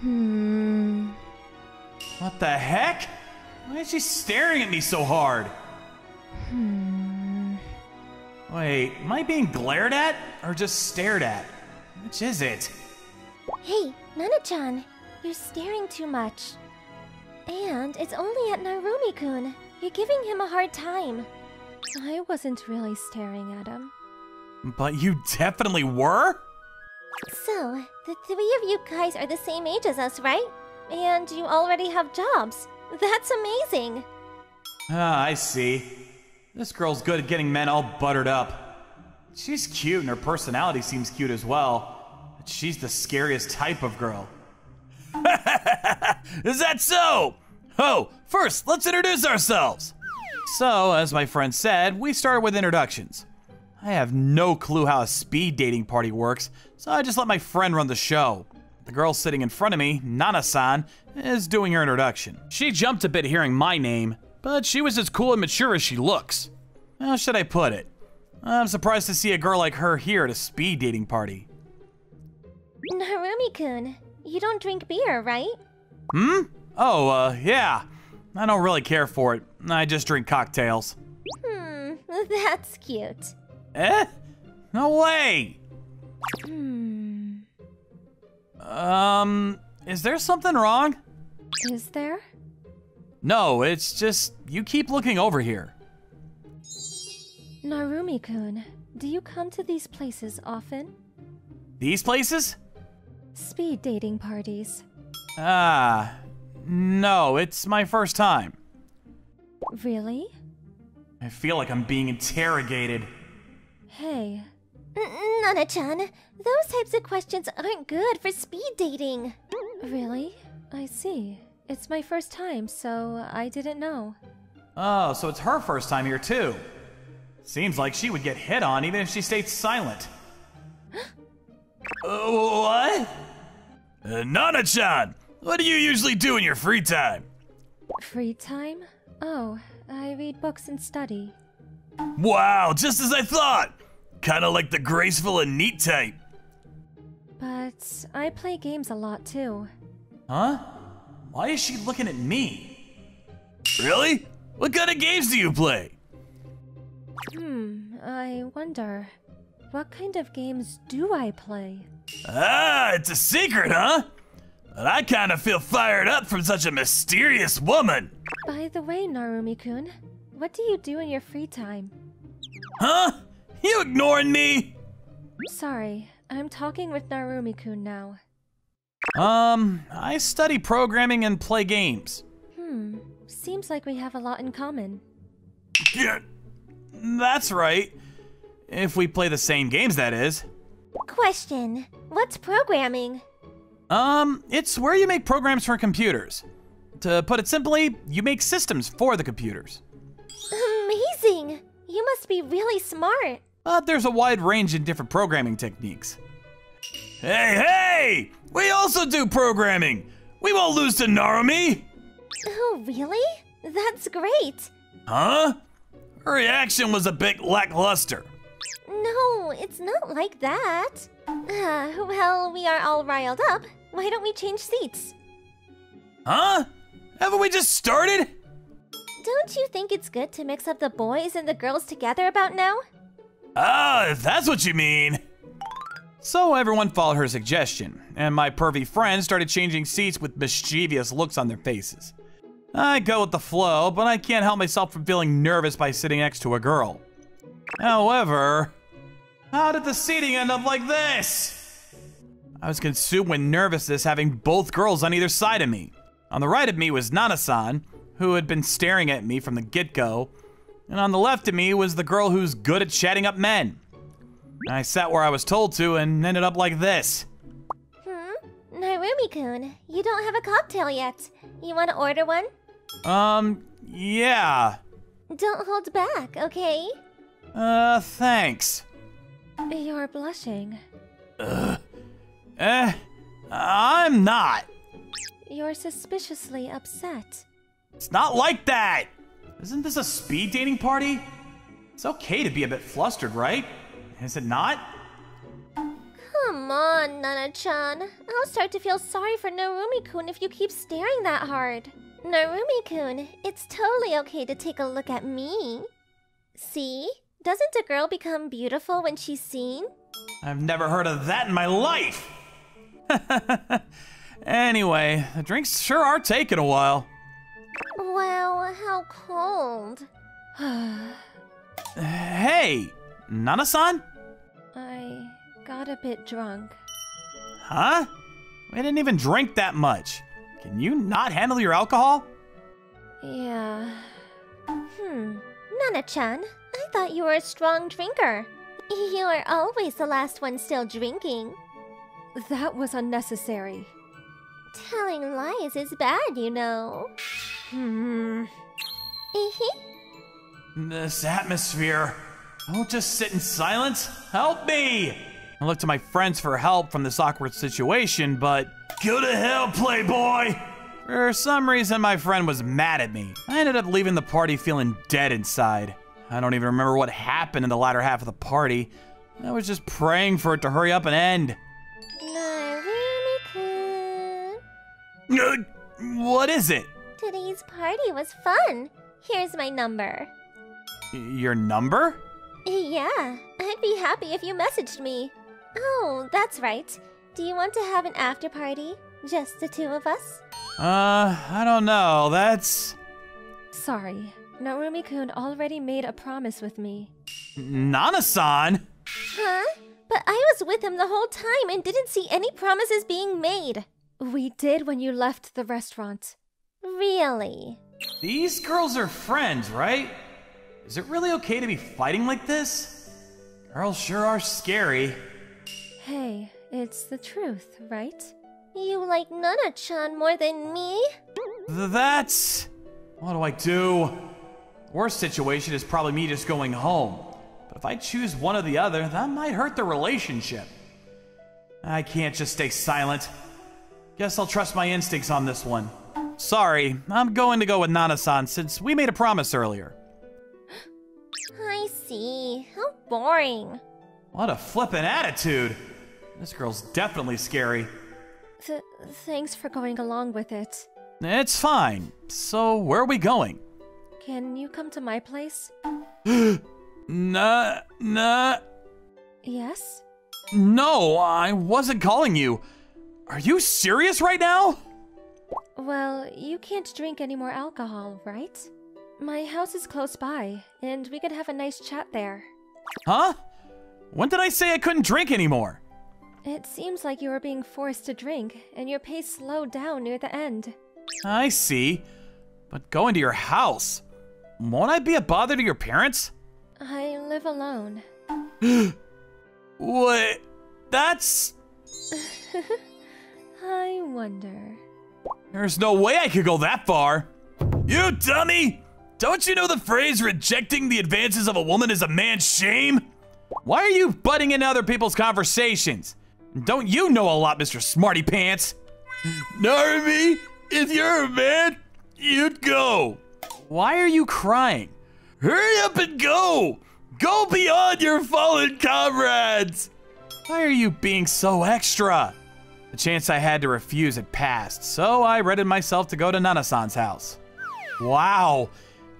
Hmm. What the heck? Why is she staring at me so hard? Hmm. Wait, am I being glared at or just stared at? Which is it? Hey, Nana-chan, you're staring too much. And it's only at Narumi-kun. You're giving him a hard time. I wasn't really staring at him. But you definitely were? So, the three of you guys are the same age as us, right? And you already have jobs. That's amazing. Ah, I see. This girl's good at getting men all buttered up. She's cute and her personality seems cute as well. But she's the scariest type of girl. [LAUGHS] Is that so? Oh, first, let's introduce ourselves. So, as my friend said, we started with introductions. I have no clue how a speed dating party works, so I just let my friend run the show. The girl sitting in front of me, Nana-san, is doing her introduction. She jumped a bit hearing my name, but she was as cool and mature as she looks. How should I put it? I'm surprised to see a girl like her here at a speed dating party. Narumi-kun, you don't drink beer, right? Hmm? Oh, uh, yeah. I don't really care for it. I just drink cocktails. Hmm, [LAUGHS] that's cute. Eh? No way! Hmm. Um, is there something wrong? Is there? No, it's just you keep looking over here. Narumi-kun, do you come to these places often? These places? Speed dating parties. Ah, no, it's my first time. Really? I feel like I'm being interrogated. Hey, Nana-chan, those types of questions aren't good for speed dating. really? I see. It's my first time, so I didn't know. Oh, so it's her first time here too. Seems like she would get hit on even if she stayed silent. [GASPS] Uh, what? Uh, Nana-chan, what do you usually do in your free time? Free time? Oh, I read books and study. Wow, just as I thought. Kinda like the graceful and neat type. But I play games a lot too. Huh? Why is she looking at me? Really? What kind of games do you play? Hmm, I wonder. What kind of games do I play? Ah, it's a secret, huh? But I kinda feel fired up from such a mysterious woman. By the way, Narumi-kun, what do you do in your free time? Huh? You ignoring me? Sorry, I'm talking with Narumi-kun now. Um, I study programming and play games. Hmm, seems like we have a lot in common. Yeah. That's right. If we play the same games, that is. Question What's programming? Um, it's where you make programs for computers. To put it simply, you make systems for the computers. Amazing! You must be really smart. But there's a wide range in different programming techniques. Hey, hey! We also do programming. We won't lose to Narumi. Oh, really? That's great. Huh? Her reaction was a bit lackluster. No, it's not like that. Uh, well, we are all riled up. Why don't we change seats? Huh? Haven't we just started? Don't you think it's good to mix up the boys and the girls together about now? Ah, if that's what you mean. So everyone followed her suggestion, and my pervy friends started changing seats with mischievous looks on their faces. I go with the flow, but I can't help myself from feeling nervous by sitting next to a girl. However, how did the seating end up like this? I was consumed with nervousness having both girls on either side of me. On the right of me was Nana-san, who had been staring at me from the get-go, and on the left of me was the girl who's good at chatting up men. I sat where I was told to and ended up like this. Hmm? Narumi-kun, you don't have a cocktail yet. You want to order one? Um, yeah. Don't hold back, okay? Uh, thanks. You're blushing. Uh. Eh, I'm not. You're suspiciously upset. It's not like that. Isn't this a speed dating party? It's okay to be a bit flustered, right? Is it not? Come on, Nana-chan. I'll start to feel sorry for Narumi-kun if you keep staring that hard. Narumi-kun, it's totally okay to take a look at me. See? Doesn't a girl become beautiful when she's seen? I've never heard of that in my life. [LAUGHS] anyway, the drinks sure are taking a while. Well, how cold. [SIGHS] Hey, Nana-san? I got a bit drunk. Huh? We didn't even drink that much. Can you not handle your alcohol? Yeah. Hmm. Nana-chan, I thought you were a strong drinker. [LAUGHS] You are always the last one still drinking. That was unnecessary. Telling lies is bad, you know. Hmm. This atmosphere. Don't just sit in silence. Help me! I looked to my friends for help from this awkward situation, but Go to hell, Playboy! for some reason my friend was mad at me. I ended up leaving the party feeling dead inside. I don't even remember what happened in the latter half of the party. I was just praying for it to hurry up and end. Uh, What is it? Today's party was fun. Here's my number. Your number? Yeah, I'd be happy if you messaged me. Oh, that's right. Do you want to have an after party? Just the two of us? Uh, I don't know. That's. Sorry, Narumi-kun already made a promise with me. Nana-san? Huh? But I was with him the whole time and didn't see any promises being made. We did when you left the restaurant. Really? These girls are friends, right? Is it really okay to be fighting like this? Girls sure are scary. Hey, it's the truth, right? You like Nana-chan more than me? Th- That's. What do I do? Worst situation is probably me just going home. But if I choose one or the other, that might hurt the relationship. I can't just stay silent. Guess I'll trust my instincts on this one. Sorry, I'm going to go with Nana-san since we made a promise earlier. [GASPS] I see. How boring. What a flippin' attitude! This girl's definitely scary. Th- thanks for going along with it. It's fine. So, where are we going? Can you come to my place? [GASPS] Nah, nah. Yes? No, I wasn't calling you. Are you serious right now? Well, you can't drink any more alcohol, right? My house is close by, and we could have a nice chat there. Huh? When did I say I couldn't drink anymore? It seems like you were being forced to drink, and your pace slowed down near the end. I see. But going to your house, won't I be a bother to your parents? I live alone. [GASPS] What? That's. [LAUGHS] I wonder. There's no way I could go that far. You dummy! Don't you know the phrase rejecting the advances of a woman is a man's shame? Why are you butting into other people's conversations? Don't you know a lot, Mr. Smarty Pants? Narumi, if you're a man, you'd go. Why are you crying? Hurry up and go! Go beyond your fallen comrades! Why are you being so extra? The chance I had to refuse had passed, so I readied myself to go to Nana-san's house. Wow,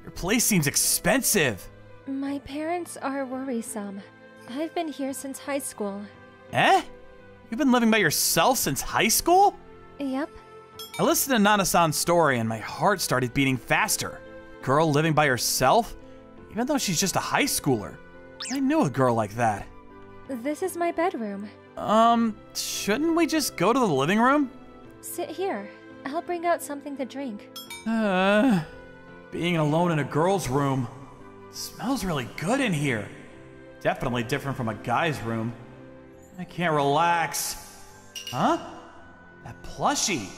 your place seems expensive. My parents are worrisome. I've been here since high school. Eh? You've been living by yourself since high school? Yep. I listened to Nana-san's story and my heart started beating faster. Girl living by herself? Even though she's just a high schooler. I knew a girl like that. This is my bedroom. Um, shouldn't we just go to the living room? Sit here. I'll bring out something to drink. Uh, being alone in a girl's room. Smells really good in here. Definitely different from a guy's room. I can't relax. Huh? That plushie.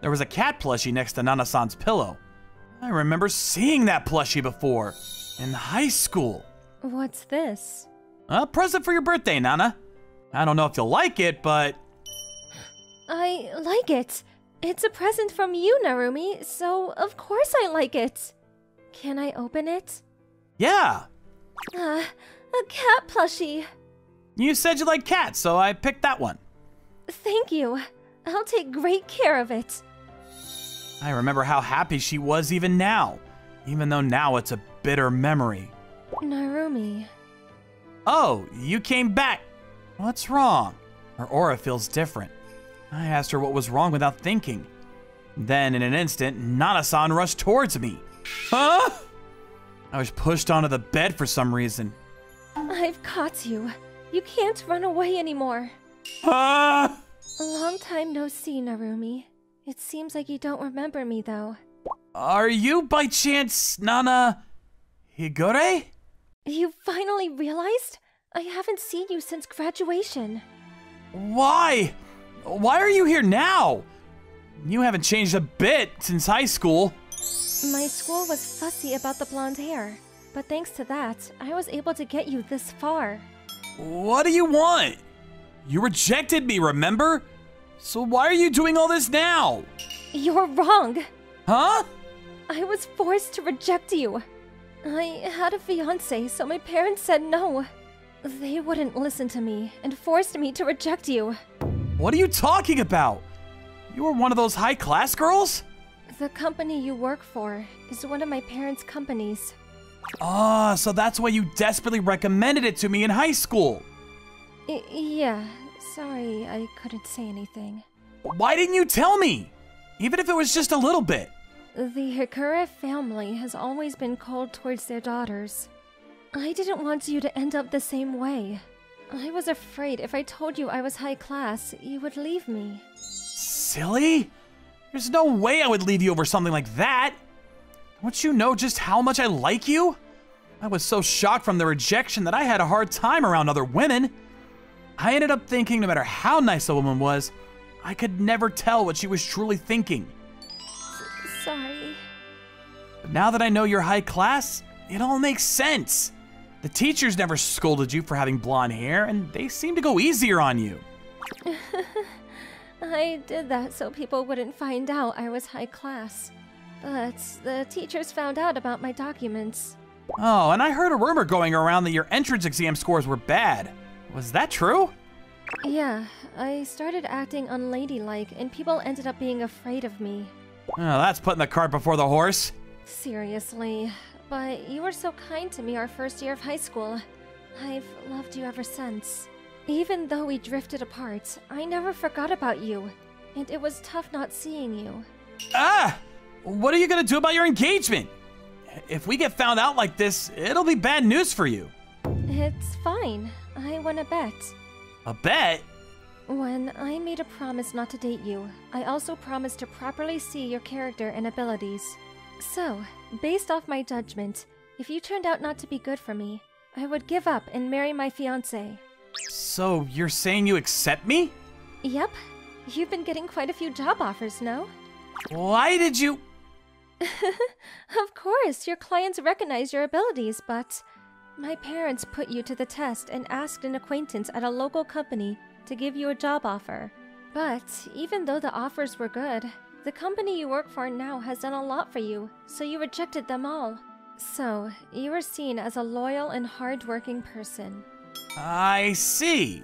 There was a cat plushie next to Nana-san's pillow. I remember seeing that plushie before. In high school. What's this? A present for your birthday, Nana. I don't know if you'll like it, but I like it. It's a present from you, Narumi, so of course I like it. Can I open it? yeah. Ah, a cat plushie. You said you like cats, so I picked that one. Thank you. I'll take great care of it. I remember how happy she was even now, even though now it's a bitter memory. Narumi. Oh, you came back. What's wrong? Her aura feels different. I asked her what was wrong without thinking. Then, in an instant, Nana-san rushed towards me. Huh? I was pushed onto the bed for some reason. I've caught you. You can't run away anymore. Huh? A long time no see, Narumi. It seems like you don't remember me, though. Are you by chance Nana Higure? You finally realized? I haven't seen you since graduation. Why? Why are you here now? You haven't changed a bit since high school. My school was fussy about the blonde hair, but thanks to that, I was able to get you this far. What do you want? You rejected me, remember? So why are you doing all this now? You're wrong! Huh? I was forced to reject you. I had a fiance, so my parents said no. They wouldn't listen to me and forced me to reject you. What are you talking about? You were one of those high class girls? The company you work for is one of my parents' companies. Ah, so that's why you desperately recommended it to me in high school. I- yeah, Sorry, I couldn't say anything. Why didn't you tell me? Even if it was just a little bit. The Hikura family has always been cold towards their daughters. I didn't want you to end up the same way. I was afraid if I told you I was high class, you would leave me. Silly? There's no way I would leave you over something like that. Don't you know just how much I like you? I was so shocked from the rejection that I had a hard time around other women. I ended up thinking no matter how nice a woman was, I could never tell what she was truly thinking. Sorry. But now that I know you're high class, it all makes sense. The teachers never scolded you for having blonde hair, and they seem to go easier on you. [LAUGHS] I did that so people wouldn't find out I was high class. But the teachers found out about my documents. Oh, and I heard a rumor going around that your entrance exam scores were bad. Was that true? Yeah, I started acting unladylike, and people ended up being afraid of me. Oh, that's putting the cart before the horse. Seriously. But you were so kind to me our first year of high school. I've loved you ever since. Even though we drifted apart, I never forgot about you. And it was tough not seeing you. Ah! What are you gonna do about your engagement? If we get found out like this, it'll be bad news for you. It's fine. I won a bet. A bet? When I made a promise not to date you, I also promised to properly see your character and abilities. So, based off my judgment, if you turned out not to be good for me, I would give up and marry my fiance. So, you're saying you accept me? Yep. You've been getting quite a few job offers, no? Why did you. [LAUGHS] of course, your clients recognize your abilities, but my parents put you to the test and asked an acquaintance at a local company to give you a job offer. But even though the offers were good, the company you work for now has done a lot for you, so you rejected them all. So, you were seen as a loyal and hardworking person. I see.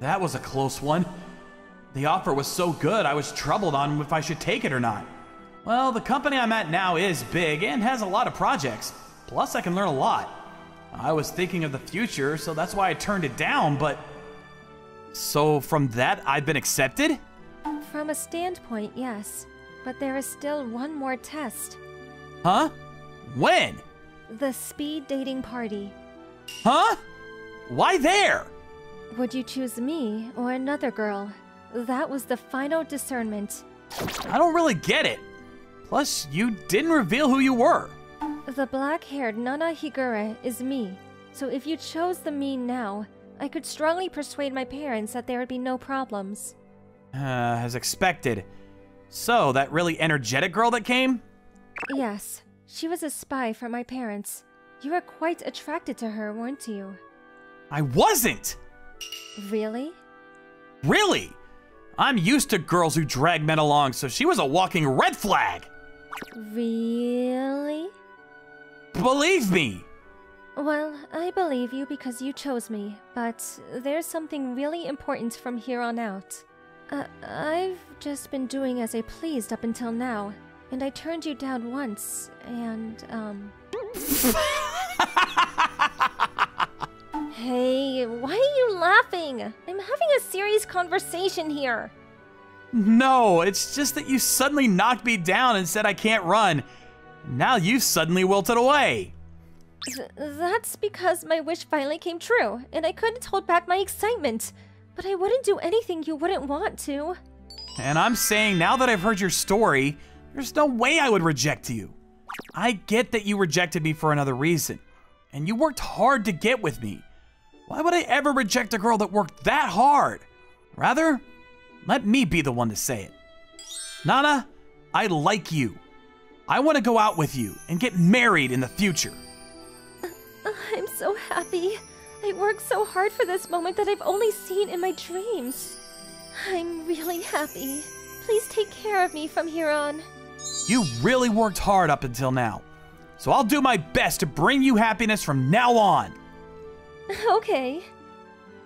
That was a close one. The offer was so good, I was troubled on if I should take it or not. Well, the company I'm at now is big and has a lot of projects. Plus, I can learn a lot. I was thinking of the future, so that's why I turned it down, but. So, from that, I've been accepted? From a standpoint, yes. But there is still one more test Huh? When? the speed dating party. Huh? Why there? Would you choose me or another girl? That was the final discernment. I don't really get it. Plus, you didn't reveal who you were. The black haired Nana Higure is me. So if you chose the me now, I could strongly persuade my parents that there would be no problems. Uh, as expected. So, that really energetic girl that came? Yes, she was a spy for my parents. You were quite attracted to her, weren't you? I wasn't! Really? Really? I'm used to girls who drag men along, so she was a walking red flag! Really? Believe me! Well, I believe you because you chose me, but there's something really important from here on out. Uh, I've just been doing as I pleased up until now, and I turned you down once, and, um. [LAUGHS] hey, why are you laughing? I'm having a serious conversation here. No, it's just that you suddenly knocked me down and said I can't run. Now you've suddenly wilted away. Th- that's because my wish finally came true, and I couldn't hold back my excitement. But I wouldn't do anything you wouldn't want to. And I'm saying now that I've heard your story, there's no way I would reject you. I get that you rejected me for another reason, and you worked hard to get with me. Why would I ever reject a girl that worked that hard? Rather, let me be the one to say it. Nana, I like you. I want to go out with you and get married in the future. Uh, I'm so happy. I worked so hard for this moment that I've only seen in my dreams. I'm really happy. Please take care of me from here on. You really worked hard up until now. So I'll do my best to bring you happiness from now on. [LAUGHS] Okay.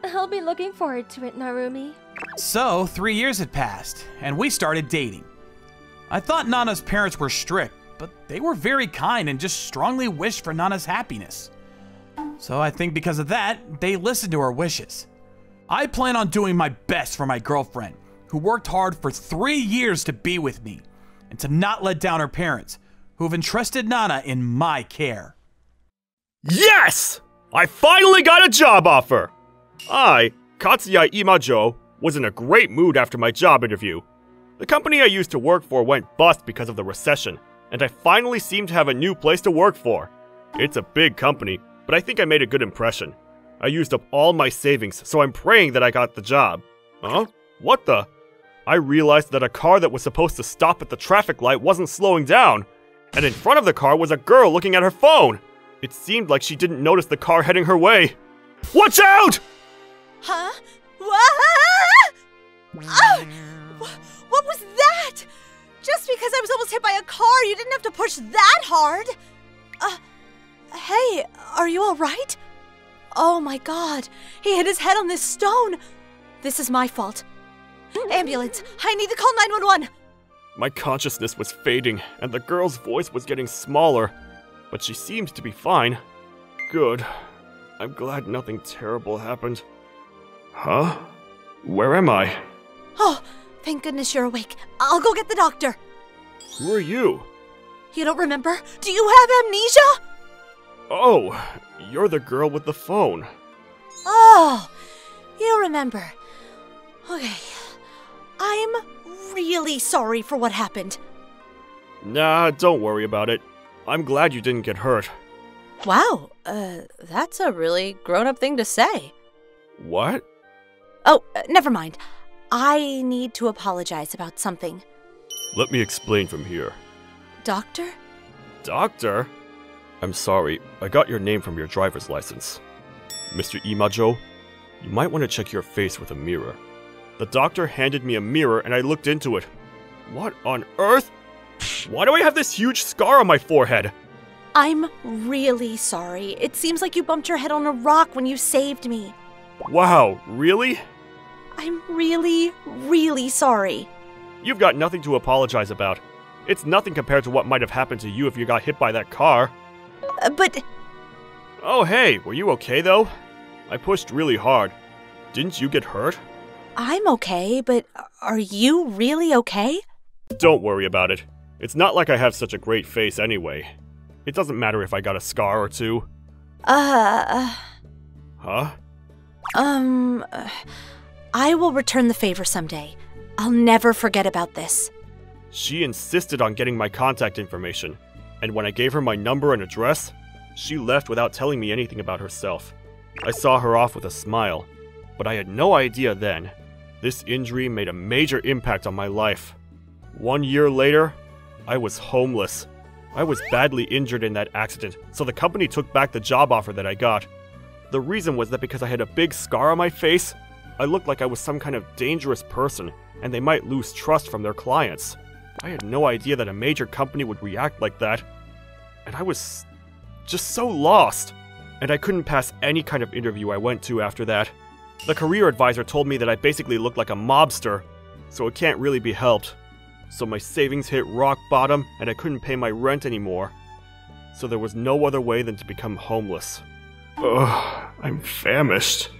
I'll be looking forward to it, Narumi. So, three years had passed, and we started dating. I thought Nana's parents were strict, but they were very kind and just strongly wished for Nana's happiness. So I think because of that, they listened to our wishes. I plan on doing my best for my girlfriend, who worked hard for three years to be with me, and to not let down her parents, who have entrusted Nana in my care. Yes! I finally got a job offer! I, Katsuya Imajo, was in a great mood after my job interview. The company I used to work for went bust because of the recession, and I finally seem to have a new place to work for. It's a big company, but I think I made a good impression. I used up all my savings, so I'm praying that I got the job. Huh? What the? I realized that a car that was supposed to stop at the traffic light wasn't slowing down, and in front of the car was a girl looking at her phone. It seemed like she didn't notice the car heading her way. Watch out! Huh? What? Oh, what was that? Just because I was almost hit by a car, you didn't have to push that hard. Uh, hey, are you all right? Oh my god, he hit his head on this stone. This is my fault. Ambulance, I need to call 911. My consciousness was fading, and the girl's voice was getting smaller, but she seemed to be fine. Good. I'm glad nothing terrible happened. Huh? Where am I? Oh, thank goodness you're awake. I'll go get the doctor. Who are you? You don't remember? Do you have amnesia? Oh, you're the girl with the phone. Oh, you remember. Okay. I'm really sorry for what happened. Nah, don't worry about it. I'm glad you didn't get hurt. Wow, uh, that's a really grown up thing to say. What? Oh, uh, never mind. I need to apologize about something. Let me explain from here. Doctor? Doctor? I'm sorry, I got your name from your driver's license. Mr. Imajo, you might want to check your face with a mirror. The doctor handed me a mirror and I looked into it. What on earth? Why do I have this huge scar on my forehead? I'm really sorry. It seems like you bumped your head on a rock when you saved me. Wow, really? I'm really, really sorry. You've got nothing to apologize about. It's nothing compared to what might have happened to you if you got hit by that car. Uh, but Oh, hey, were you okay though? I pushed really hard. Didn't you get hurt? I'm okay, but are you really okay? Don't worry about it. It's not like I have such a great face anyway. It doesn't matter if I got a scar or two. Uh, Huh? um, I will return the favor someday. I'll never forget about this. She insisted on getting my contact information, and when I gave her my number and address, she left without telling me anything about herself. I saw her off with a smile, but I had no idea then. This injury made a major impact on my life. One year later, I was homeless. I was badly injured in that accident, so the company took back the job offer that I got. The reason was that because I had a big scar on my face, I looked like I was some kind of dangerous person, and they might lose trust from their clients. I had no idea that a major company would react like that. And I was just so lost. And I couldn't pass any kind of interview I went to after that. The career advisor told me that I basically looked like a mobster, so it can't really be helped. So my savings hit rock bottom and I couldn't pay my rent anymore. So there was no other way than to become homeless. Ugh, I'm famished.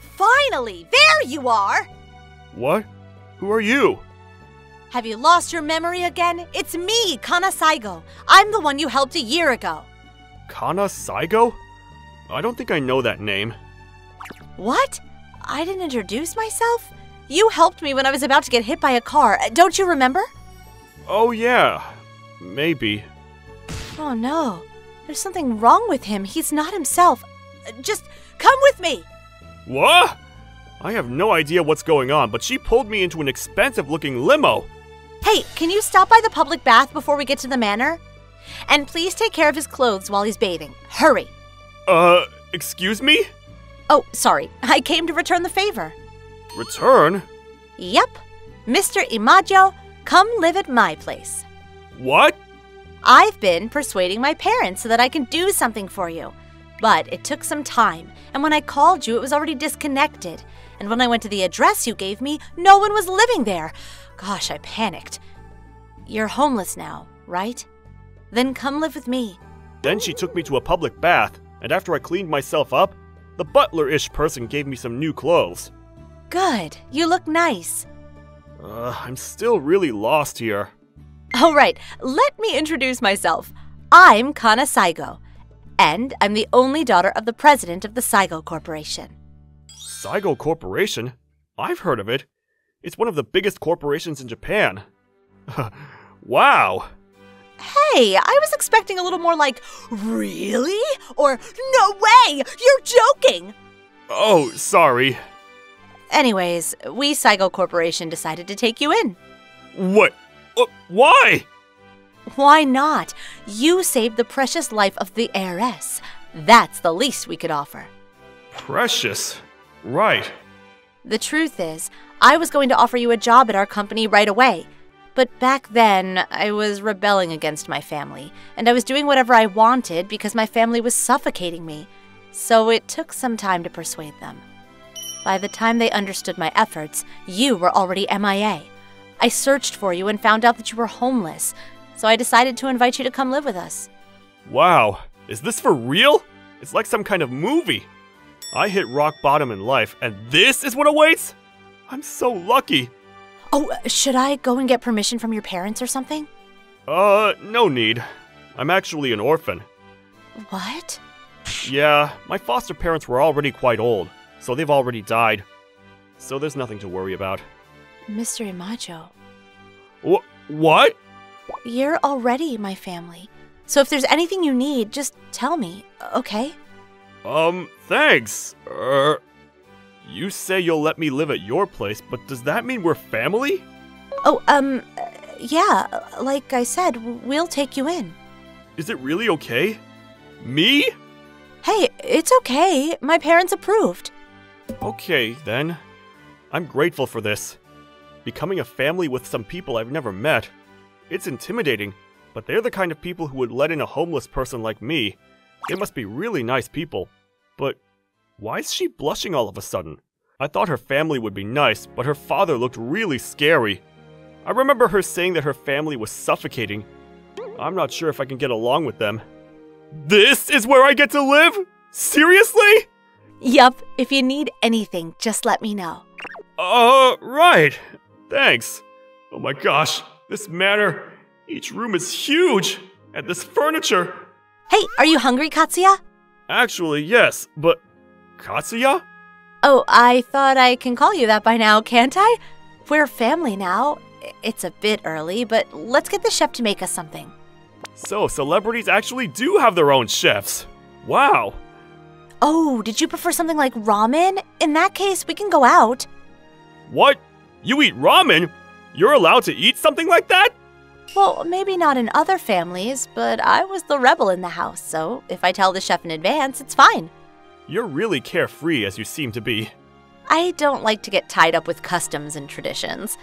Finally, there you are! What? Who are you? Have you lost your memory again? It's me, Kana Saigo. I'm the one you helped a year ago. Kana Saigo? I don't think I know that name. What? I didn't introduce myself? You helped me when I was about to get hit by a car. Uh, Don't you remember? Oh, yeah. Maybe. Oh no. There's something wrong with him. He's not himself. Uh, Just come with me. What? I have no idea what's going on, but she pulled me into an expensive looking limo. Hey, can you stop by the public bath before we get to the manor? And please take care of his clothes while he's bathing. Hurry. Uh, excuse me? Oh, sorry. [LAUGHS] I came to return the favor. Return? Yep. Mr. Imajo, come live at my place. What? I've been persuading my parents so that I can do something for you. But it took some time, and when I called you, it was already disconnected. And when I went to the address you gave me, no one was living there. Gosh, I panicked. You're homeless now, right? Then come live with me. Then she took me to a public bath, and after I cleaned myself up, the butler ish person gave me some new clothes. Good. You look nice. Uh, I'm still really lost here. All right, let me introduce myself. I'm Kana Saigo, and I'm the only daughter of the president of the Saigo Corporation. Saigo Corporation? I've heard of it. It's one of the biggest corporations in Japan. [LAUGHS] wow. Hey, I was expecting a little more like, really? Or, no way! You're joking! Oh, sorry. Anyways, we Saigo Corporation decided to take you in. What? Uh, why? Why not? You saved the precious life of the heiress. That's the least we could offer. Precious. Right. The truth is, I was going to offer you a job at our company right away. But back then, I was rebelling against my family, and I was doing whatever I wanted because my family was suffocating me. So it took some time to persuade them. By the time they understood my efforts, you were already MIA. I searched for you and found out that you were homeless, so I decided to invite you to come live with us. Wow. Is this for real? It's like some kind of movie. I hit rock bottom in life, and this is what awaits? I'm so lucky. Oh, uh, should I go and get permission from your parents or something? Uh, no need. I'm actually an orphan. What? Yeah, my foster parents were already quite old, so they've already died. So there's nothing to worry about. Mr. Imajo, Wh- what? you're already my family. So if there's anything you need, just tell me, okay? Um, thanks. Er, you say you'll let me live at your place, but does that mean we're family? Oh, um, uh, yeah, like I said, we'll take you in. Is it really okay? Me? Hey, it's okay. My parents approved. Okay, then. I'm grateful for this. Becoming a family with some people I've never met. It's intimidating, but they're the kind of people who would let in a homeless person like me. They must be really nice people. But why is she blushing all of a sudden? I thought her family would be nice, but her father looked really scary. I remember her saying that her family was suffocating. I'm not sure if I can get along with them. This is where I get to live? Seriously? Yup, if you need anything, just let me know. Uh, right. Thanks. Oh my gosh, this manor. Each room is huge. And this furniture. Hey, are you hungry, Katsuya? Actually, yes, but. Katsuya? Oh, I thought I can call you that by now, can't I? We're family now. It's a bit early, but let's get the chef to make us something. So, celebrities actually do have their own chefs. Wow. Oh, did you prefer something like ramen? In that case, we can go out. What? You eat ramen? You're allowed to eat something like that? Well, maybe not in other families, but I was the rebel in the house, so if I tell the chef in advance, it's fine. You're really carefree as you seem to be. I don't like to get tied up with customs and traditions.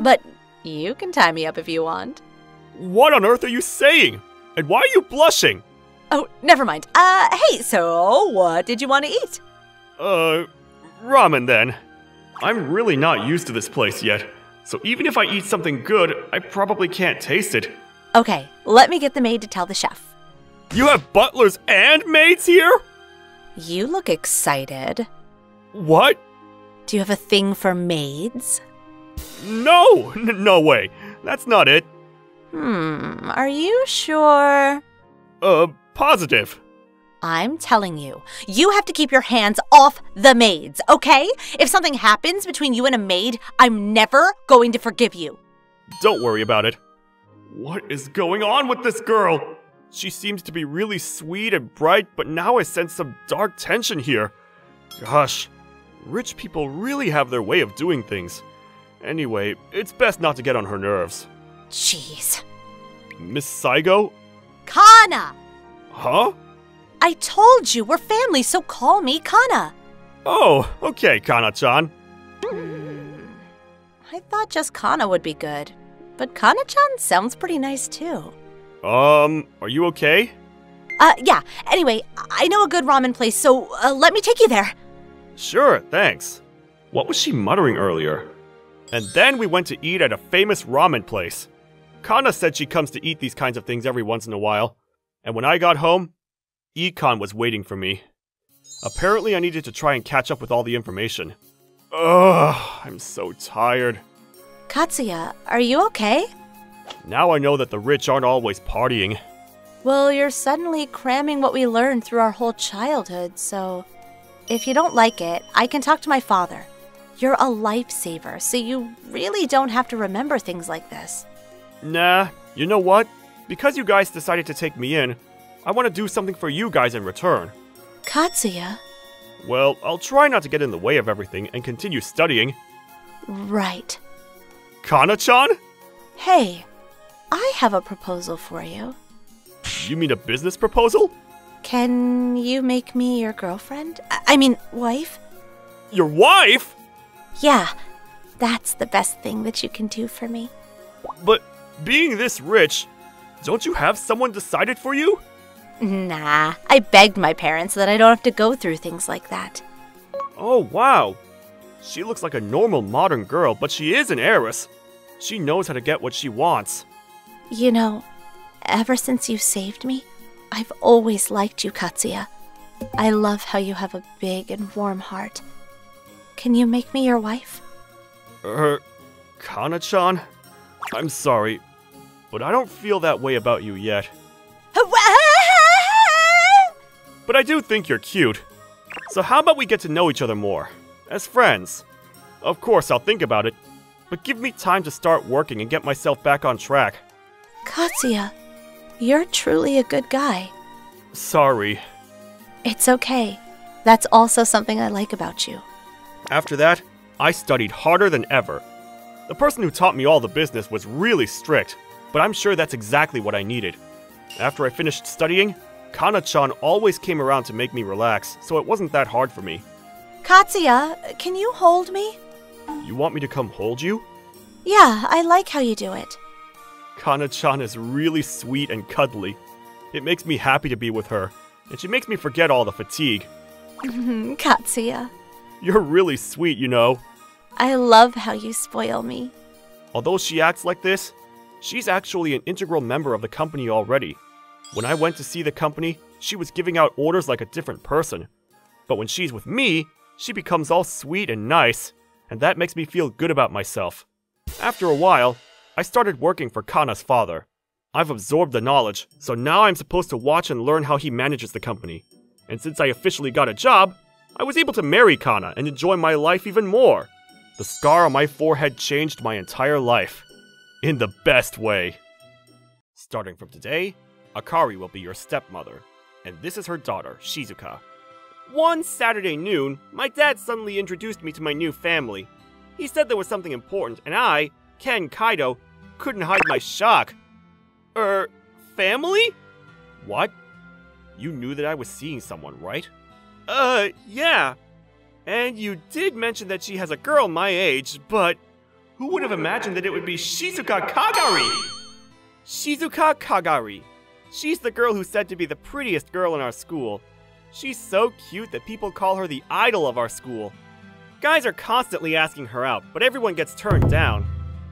But you can tie me up if you want. What on earth are you saying? And why are you blushing? Oh, never mind. Uh, hey, so what did you want to eat? Uh, ramen then. I'm really not used to this place yet, so even if I eat something good, I probably can't taste it. Okay, let me get the maid to tell the chef. You have butlers and maids here? You look excited. What? Do you have a thing for maids? No, no way. That's not it. Hmm, are you sure? Uh, positive. I'm telling you, you have to keep your hands off the maids, okay? If something happens between you and a maid, I'm never going to forgive you. Don't worry about it. What is going on with this girl? She seems to be really sweet and bright, but now I sense some dark tension here. Gosh, rich people really have their way of doing things. Anyway, it's best not to get on her nerves. Jeez. Miss Saigo? Kana! Huh? I told you, we're family, so call me Kana. Oh, okay, Kana-chan. I thought just Kana would be good, but Kana chan sounds pretty nice too. Um, are you okay? Uh, yeah, anyway, I know a good ramen place, so uh, let me take you there. Sure, thanks. What was she muttering earlier? And then we went to eat at a famous ramen place. Kana said she comes to eat these kinds of things every once in a while. And when I got home, Econ was waiting for me. Apparently, I needed to try and catch up with all the information. Ugh, I'm so tired. Katsuya, are you okay? Now I know that the rich aren't always partying. Well, you're suddenly cramming what we learned through our whole childhood, so. If you don't like it, I can talk to my father. You're a lifesaver, so you really don't have to remember things like this. Nah, you know what? Because you guys decided to take me in, I want to do something for you guys in return. Katsuya? Well, I'll try not to get in the way of everything and continue studying. Right. Kana-chan? Hey, I have a proposal for you. You mean a business proposal? Can you make me your girlfriend? I I mean, wife? Your wife? Yeah, that's the best thing that you can do for me. But being this rich, don't you have someone decided for you? Nah, I begged my parents that I don't have to go through things like that. Oh, wow. She looks like a normal modern girl, but she is an heiress. She knows how to get what she wants. You know, ever since you saved me, I've always liked you, Katsuya. I love how you have a big and warm heart. Can you make me your wife? Er, Kana-chan? I'm sorry, but I don't feel that way about you yet. But I do think you're cute. So how about we get to know each other more? As friends. Of course, I'll think about it, but give me time to start working and get myself back on track. Katsuya, you're truly a good guy. Sorry. It's okay. That's also something I like about you. After that, I studied harder than ever. The person who taught me all the business was really strict, but I'm sure that's exactly what I needed. After I finished studying, Kana-chan always came around to make me relax, so it wasn't that hard for me. Katsuya, can you hold me? You want me to come hold you? Yeah, I like how you do it. Kana-chan is really sweet and cuddly. It makes me happy to be with her, and she makes me forget all the fatigue. [LAUGHS] Katsuya, You're really sweet, you know. I love how you spoil me. Although she acts like this, she's actually an integral member of the company already. When I went to see the company, she was giving out orders like a different person. But when she's with me, she becomes all sweet and nice, and that makes me feel good about myself. After a while, I started working for Kana's father. I've absorbed the knowledge, so now I'm supposed to watch and learn how he manages the company. And since I officially got a job, I was able to marry Kana and enjoy my life even more. The scar on my forehead changed my entire life. In the best way. Starting from today, Akari will be your stepmother, and this is her daughter, Shizuka. One Saturday noon, my dad suddenly introduced me to my new family. He said there was something important, and I, Ken Kaido, couldn't hide my shock. Er, family? What? You knew that I was seeing someone, right? Uh, yeah. And you did mention that she has a girl my age, but who would have imagined that it would be Shizuka Kagari? Shizuka Kagari. She's the girl who's said to be the prettiest girl in our school. She's so cute that people call her the idol of our school. Guys are constantly asking her out, but everyone gets turned down.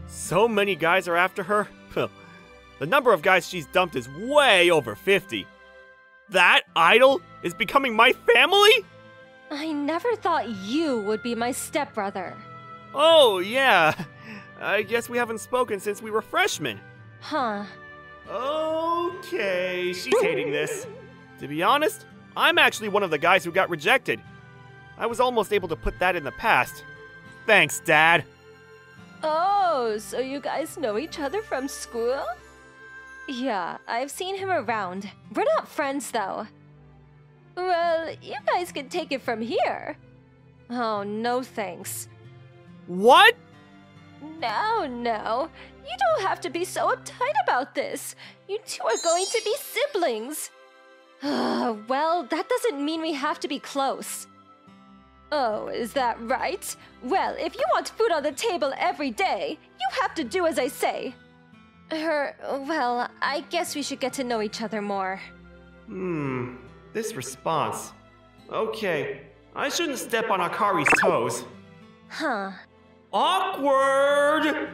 So many guys are after her. [LAUGHS] the number of guys she's dumped is way over 50. That idol is becoming my family? I never thought you would be my stepbrother. Oh, yeah. [LAUGHS] I guess we haven't spoken since we were freshmen. Huh. Okay, she's hating this. To be honest, I'm actually one of the guys who got rejected. I was almost able to put that in the past. Thanks, Dad. Oh, so you guys know each other from school? Yeah, I've seen him around. We're not friends, though. Well, you guys can take it from here. Oh, no thanks. What? No, no. You don't have to be so uptight about this. You two are going to be siblings. well, that doesn't mean we have to be close. Oh, is that right? Well, if you want food on the table every day, you have to do as I say. Her, well, I guess we should get to know each other more. Hmm, this response. Okay, I shouldn't step on Akari's toes. Huh. Awkward!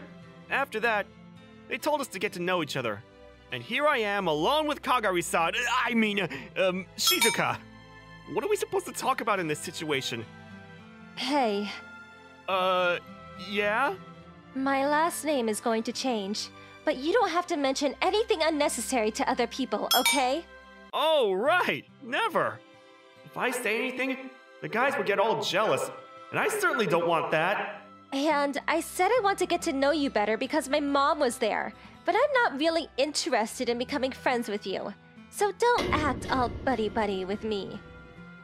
After that, they told us to get to know each other. And here I am, alone with Kagari-san. I mean, um, Shizuka. What are we supposed to talk about in this situation? Hey, Uh, yeah? My last name is going to change, but you don't have to mention anything unnecessary to other people, okay? Oh, right! Never! If I say anything, the guys would get all jealous, and I certainly don't want that. And I said I want to get to know you better because my mom was there, but I'm not really interested in becoming friends with you. So don't act all buddy buddy with me.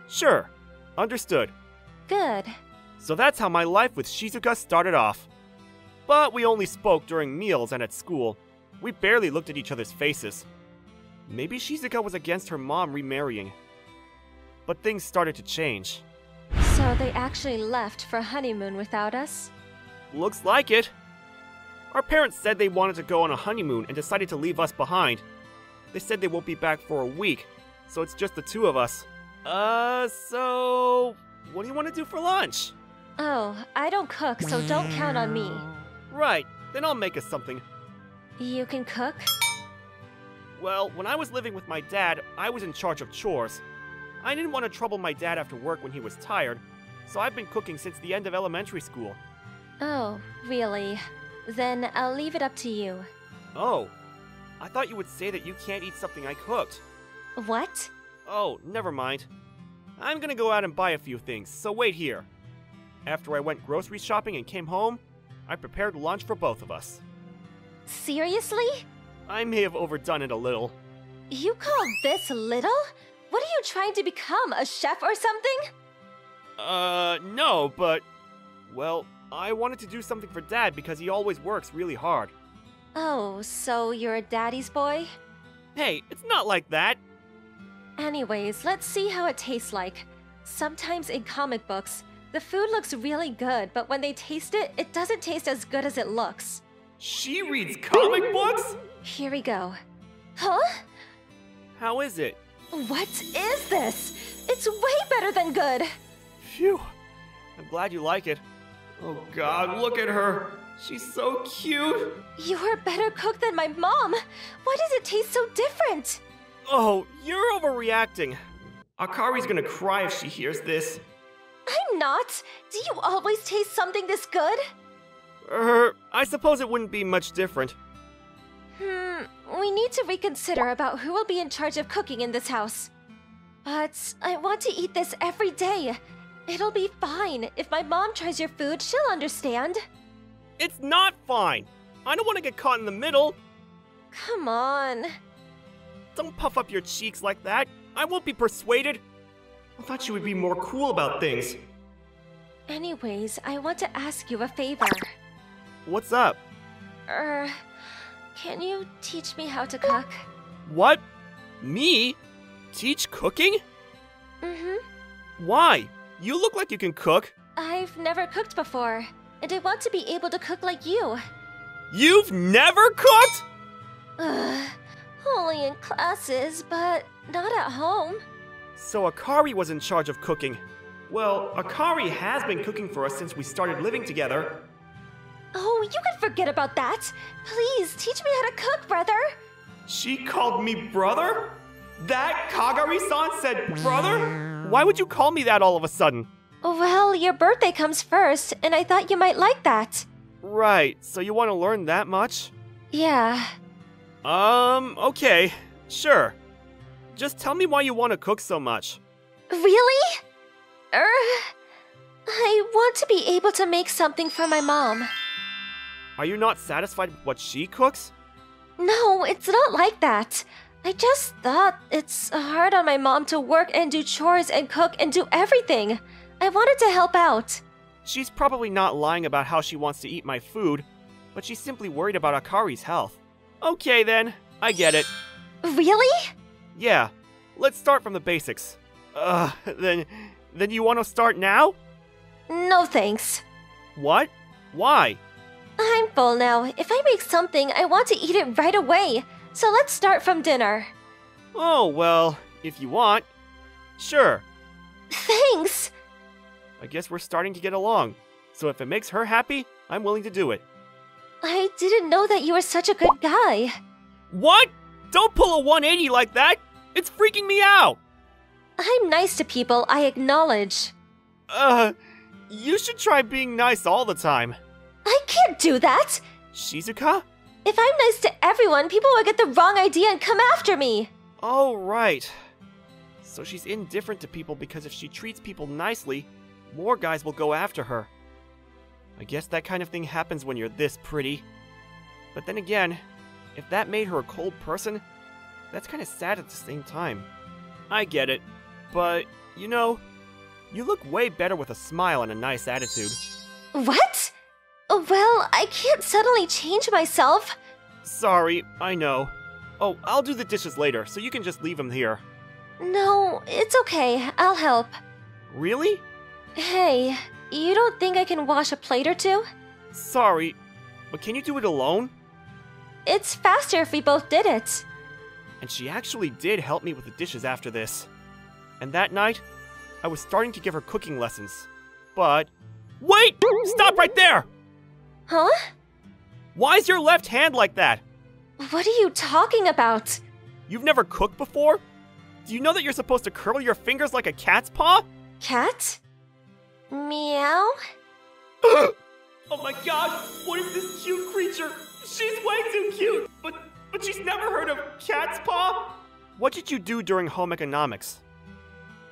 Sure, understood. Good. So that's how my life with Shizuka started off. But we only spoke during meals and at school. We barely looked at each other's faces. Maybe Shizuka was against her mom remarrying. But things started to change. So they actually left for honeymoon without us? Looks like it. Our parents said they wanted to go on a honeymoon and decided to leave us behind. They said they won't be back for a week, so it's just the two of us. Uh, so. What do you want to do for lunch? Oh, I don't cook, so don't count on me. Right, then I'll make us something. You can cook? Well, when I was living with my dad, I was in charge of chores. I didn't want to trouble my dad after work when he was tired, so I've been cooking since the end of elementary school. Oh, really? Then I'll leave it up to you. Oh, I thought you would say that you can't eat something I cooked. What? Oh, never mind. I'm gonna go out and buy a few things, so wait here. After I went grocery shopping and came home, I prepared lunch for both of us. Seriously? I may have overdone it a little. You call this little? What are you trying to become, a chef or something? Uh, no, but. Well, I wanted to do something for Dad because he always works really hard. Oh, so you're a daddy's boy? Hey, it's not like that. Anyways, let's see how it tastes like. Sometimes in comic books, the food looks really good, but when they taste it, it doesn't taste as good as it looks. She reads comic books? Here we go. Huh? How is it? What is this? It's way better than good. Phew. I'm glad you like it. Oh god, look at her. She's so cute. You're a better cook than my mom. Why does it taste so different? Oh, you're overreacting. Akari's gonna cry if she hears this. I'm not. Do you always taste something this good? Er, I suppose it wouldn't be much different. Hmm, we need to reconsider about who will be in charge of cooking in this house. But I want to eat this every day. It'll be fine. If my mom tries your food, she'll understand. It's not fine. I don't want to get caught in the middle. Come on. Don't puff up your cheeks like that. I won't be persuaded. I thought you would be more cool about things. Anyways, I want to ask you a favor. What's up? Er, can you teach me how to cook? What? Me? Teach cooking? Mm-hmm. Why? You look like you can cook. I've never cooked before, and I want to be able to cook like you. You've never cooked? Ugh, only in classes, but not at home. So Akari was in charge of cooking. Well, Akari has been cooking for us since we started living together. Oh, you can forget about that. Please, teach me how to cook, brother. She called me brother? That Kagari-san said brother? Why would you call me that all of a sudden? Well, your birthday comes first, and I thought you might like that. Right, so you want to learn that much? Yeah. Um, okay, sure. Just tell me why you want to cook so much. Really? Er, I want to be able to make something for my mom. Are you not satisfied with what she cooks? No, it's not like that. I just thought it's hard on my mom to work and do chores and cook and do everything. I wanted to help out. She's probably not lying about how she wants to eat my food, but she's simply worried about Akari's health. Okay then, I get it. Really? Yeah, let's start from the basics. Uh, then, then you want to start now? No thanks. What? Why? I'm full now. If I make something, I want to eat it right away. So let's start from dinner. Oh, well, if you want. Sure. Thanks! I guess we're starting to get along. So if it makes her happy, I'm willing to do it. I didn't know that you were such a good guy. What? Don't pull a 180 like that! It's freaking me out! I'm nice to people, I acknowledge. Uh, You should try being nice all the time. I can't do that! Shizuka? If I'm nice to everyone, people will get the wrong idea and come after me! Oh, right. So she's indifferent to people because if she treats people nicely, more guys will go after her. I guess that kind of thing happens when you're this pretty. But then again, if that made her a cold person, that's kind of sad at the same time. I get it, but you know, you look way better with a smile and a nice attitude. What? Well, I can't suddenly change myself. Sorry, I know. Oh, I'll do the dishes later, so you can just leave them here. No, it's okay. I'll help. Really? Hey, you don't think I can wash a plate or two? Sorry, but can you do it alone? It's faster if we both did it. And she actually did help me with the dishes after this. And that night, I was starting to give her cooking lessons. But. Wait! Stop right there! Huh? Why's your left hand like that? What are you talking about? You've never cooked before? Do you know that you're supposed to curl your fingers like a cat's paw? Cat? Meow? [GASPS] oh my god, what is this cute creature? She's way too cute! But but she's never heard of cat's paw? What did you do during home economics?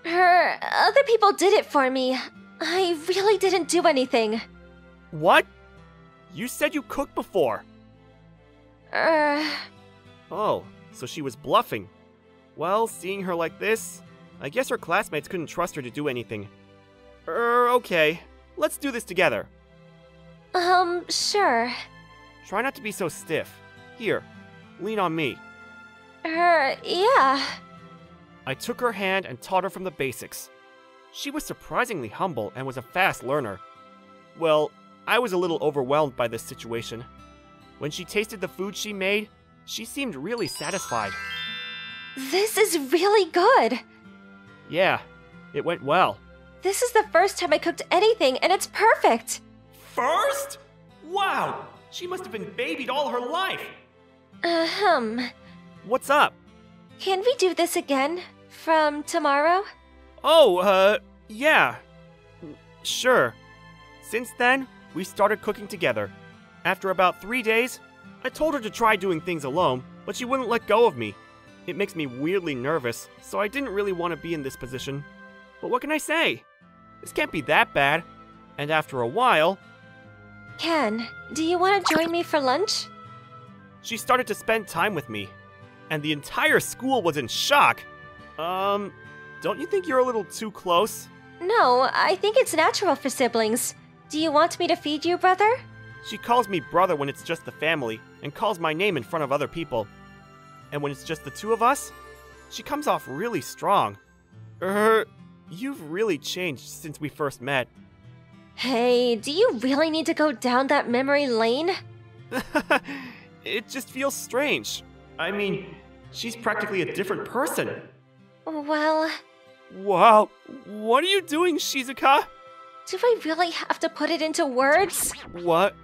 Her other people did it for me. I really didn't do anything. What? You said you cooked before. Uh, Oh, so she was bluffing. Well, seeing her like this, I guess her classmates couldn't trust her to do anything. Er, okay. Let's do this together. um, sure. Try not to be so stiff. Here, lean on me. Er, yeah. I took her hand and taught her from the basics. She was surprisingly humble and was a fast learner. Well, I was a little overwhelmed by this situation. When she tasted the food she made, she seemed really satisfied. This is really good. Yeah, it went well. This is the first time I cooked anything, and it's perfect. First? Wow, she must have been babied all her life. Ahem. What's up? Can we do this again? From tomorrow? Oh, uh, yeah. Sure. Since then, we started cooking together. After about three days, I told her to try doing things alone, but she wouldn't let go of me. It makes me weirdly nervous, so I didn't really want to be in this position. But what can I say? This can't be that bad. And after a while, Ken, do you want to join me for lunch? she started to spend time with me. And the entire school was in shock. Um, don't you think you're a little too close? No, I think it's natural for siblings. Do you want me to feed you, brother? She calls me brother when it's just the family, and calls my name in front of other people. And when it's just the two of us, she comes off really strong. Er, you've really changed since we first met. Hey, do you really need to go down that memory lane? [LAUGHS] it just feels strange. I mean, she's practically a different person. Well, Wow, what are you doing, Shizuka? Do I really have to put it into words? What?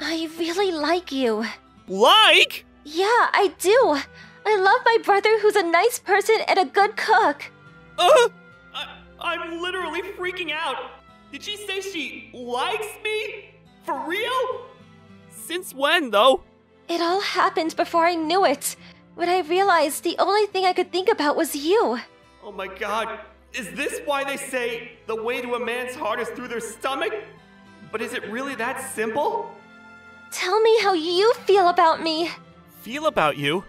I really like you. Like? Yeah, I do. I love my brother who's a nice person and a good cook. Uh, I, I'm literally freaking out. Did she say she likes me? For real? Since when, though? It all happened before I knew it. When I realized the only thing I could think about was you. Oh my god, is this why they say the way to a man's heart is through their stomach? But is it really that simple? Tell me how you feel about me. Feel about you?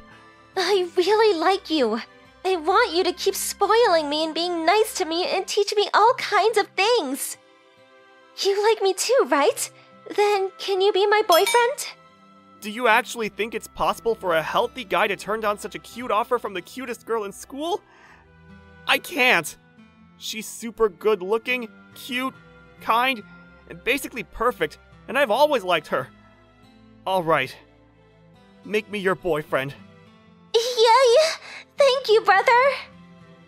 I really like you. I want you to keep spoiling me and being nice to me and teach me all kinds of things. You like me too, right? Then can you be my boyfriend? Do you actually think it's possible for a healthy guy to turn down such a cute offer from the cutest girl in school? I can't. She's super good looking, cute, kind, and basically perfect, and I've always liked her. Alright. Make me your boyfriend. [LAUGHS] Yeah, yeah. Thank you, brother.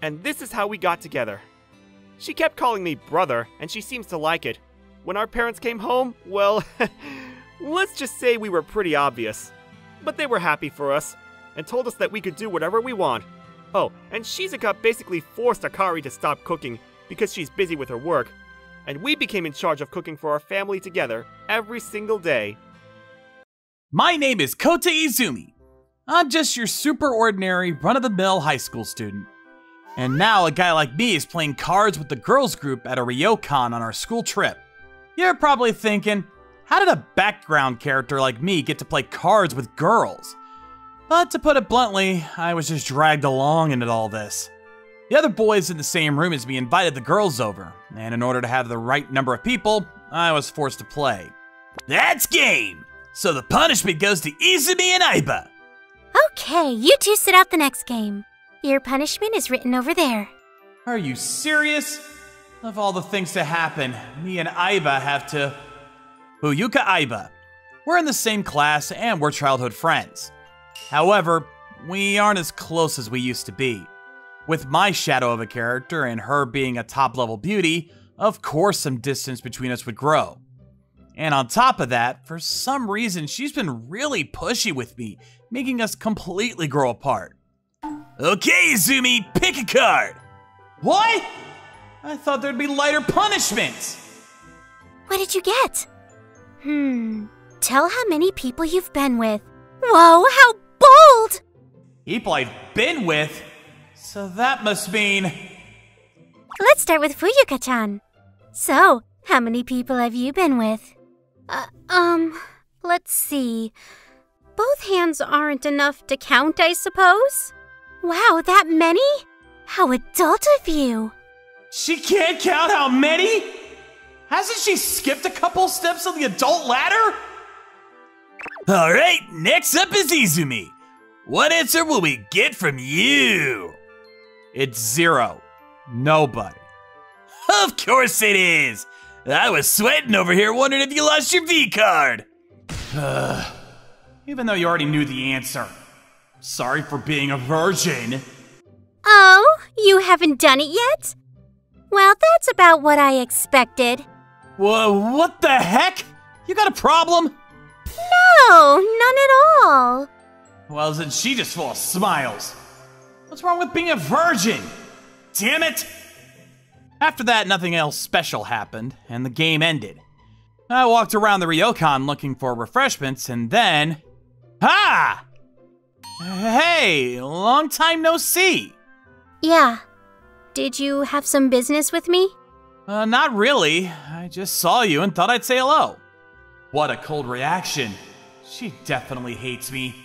And this is how we got together. She kept calling me brother, and she seems to like it. When our parents came home, well, [LAUGHS] let's just say we were pretty obvious. But they were happy for us, and told us that we could do whatever we want. Oh, and Shizuka basically forced Akari to stop cooking because she's busy with her work. and we became in charge of cooking for our family together every single day. My name is Kota Izumi. I'm just your super ordinary, run of the mill high school student. And now a guy like me is playing cards with the girls group at a ryokan on our school trip. You're probably thinking, how did a background character like me get to play cards with girls? But to put it bluntly, I was just dragged along into all this. The other boys in the same room as me invited the girls over, and in order to have the right number of people, I was forced to play. That's game! So the punishment goes to Izumi and Aiba. Okay, you two sit out the next game. Your punishment is written over there. Are you serious? Of all the things to happen, me and Aiba have to. Fuyuka Aiba. We're in the same class and we're childhood friends. However, we aren't as close as we used to be. With my shadow of a character and her being a top level beauty, of course some distance between us would grow. And on top of that, for some reason, she's been really pushy with me, making us completely grow apart. Okay, Izumi, pick a card. What? I thought there'd be lighter punishments. What did you get? Hmm. Tell how many people you've been with. Whoa, how bold! People I've been with? So that must mean. Let's start with Fuyuka chan. So, how many people have you been with? Uh, um, let's see. Both hands aren't enough to count, I suppose? Wow, that many? How adult of you! She can't count how many? Hasn't she skipped a couple steps on the adult ladder? Alright, next up is Izumi. What answer will we get from you? It's zero. Nobody. Of course it is! I was sweating over here wondering if you lost your V card. [SIGHS] Even though you already knew the answer. Sorry for being a virgin. Oh, you haven't done it yet? Well, that's about what I expected. Whoa, what the heck? You got a problem? No, none at all. Well, isn't she just full of smiles? What's wrong with being a virgin? Damn it! After that, nothing else special happened, and the game ended. I walked around the ryokan looking for refreshments, and then. Ha! Hey, long time no see. Yeah. Did you have some business with me? Uh, not really. I just saw you and thought I'd say hello. What a cold reaction. She definitely hates me.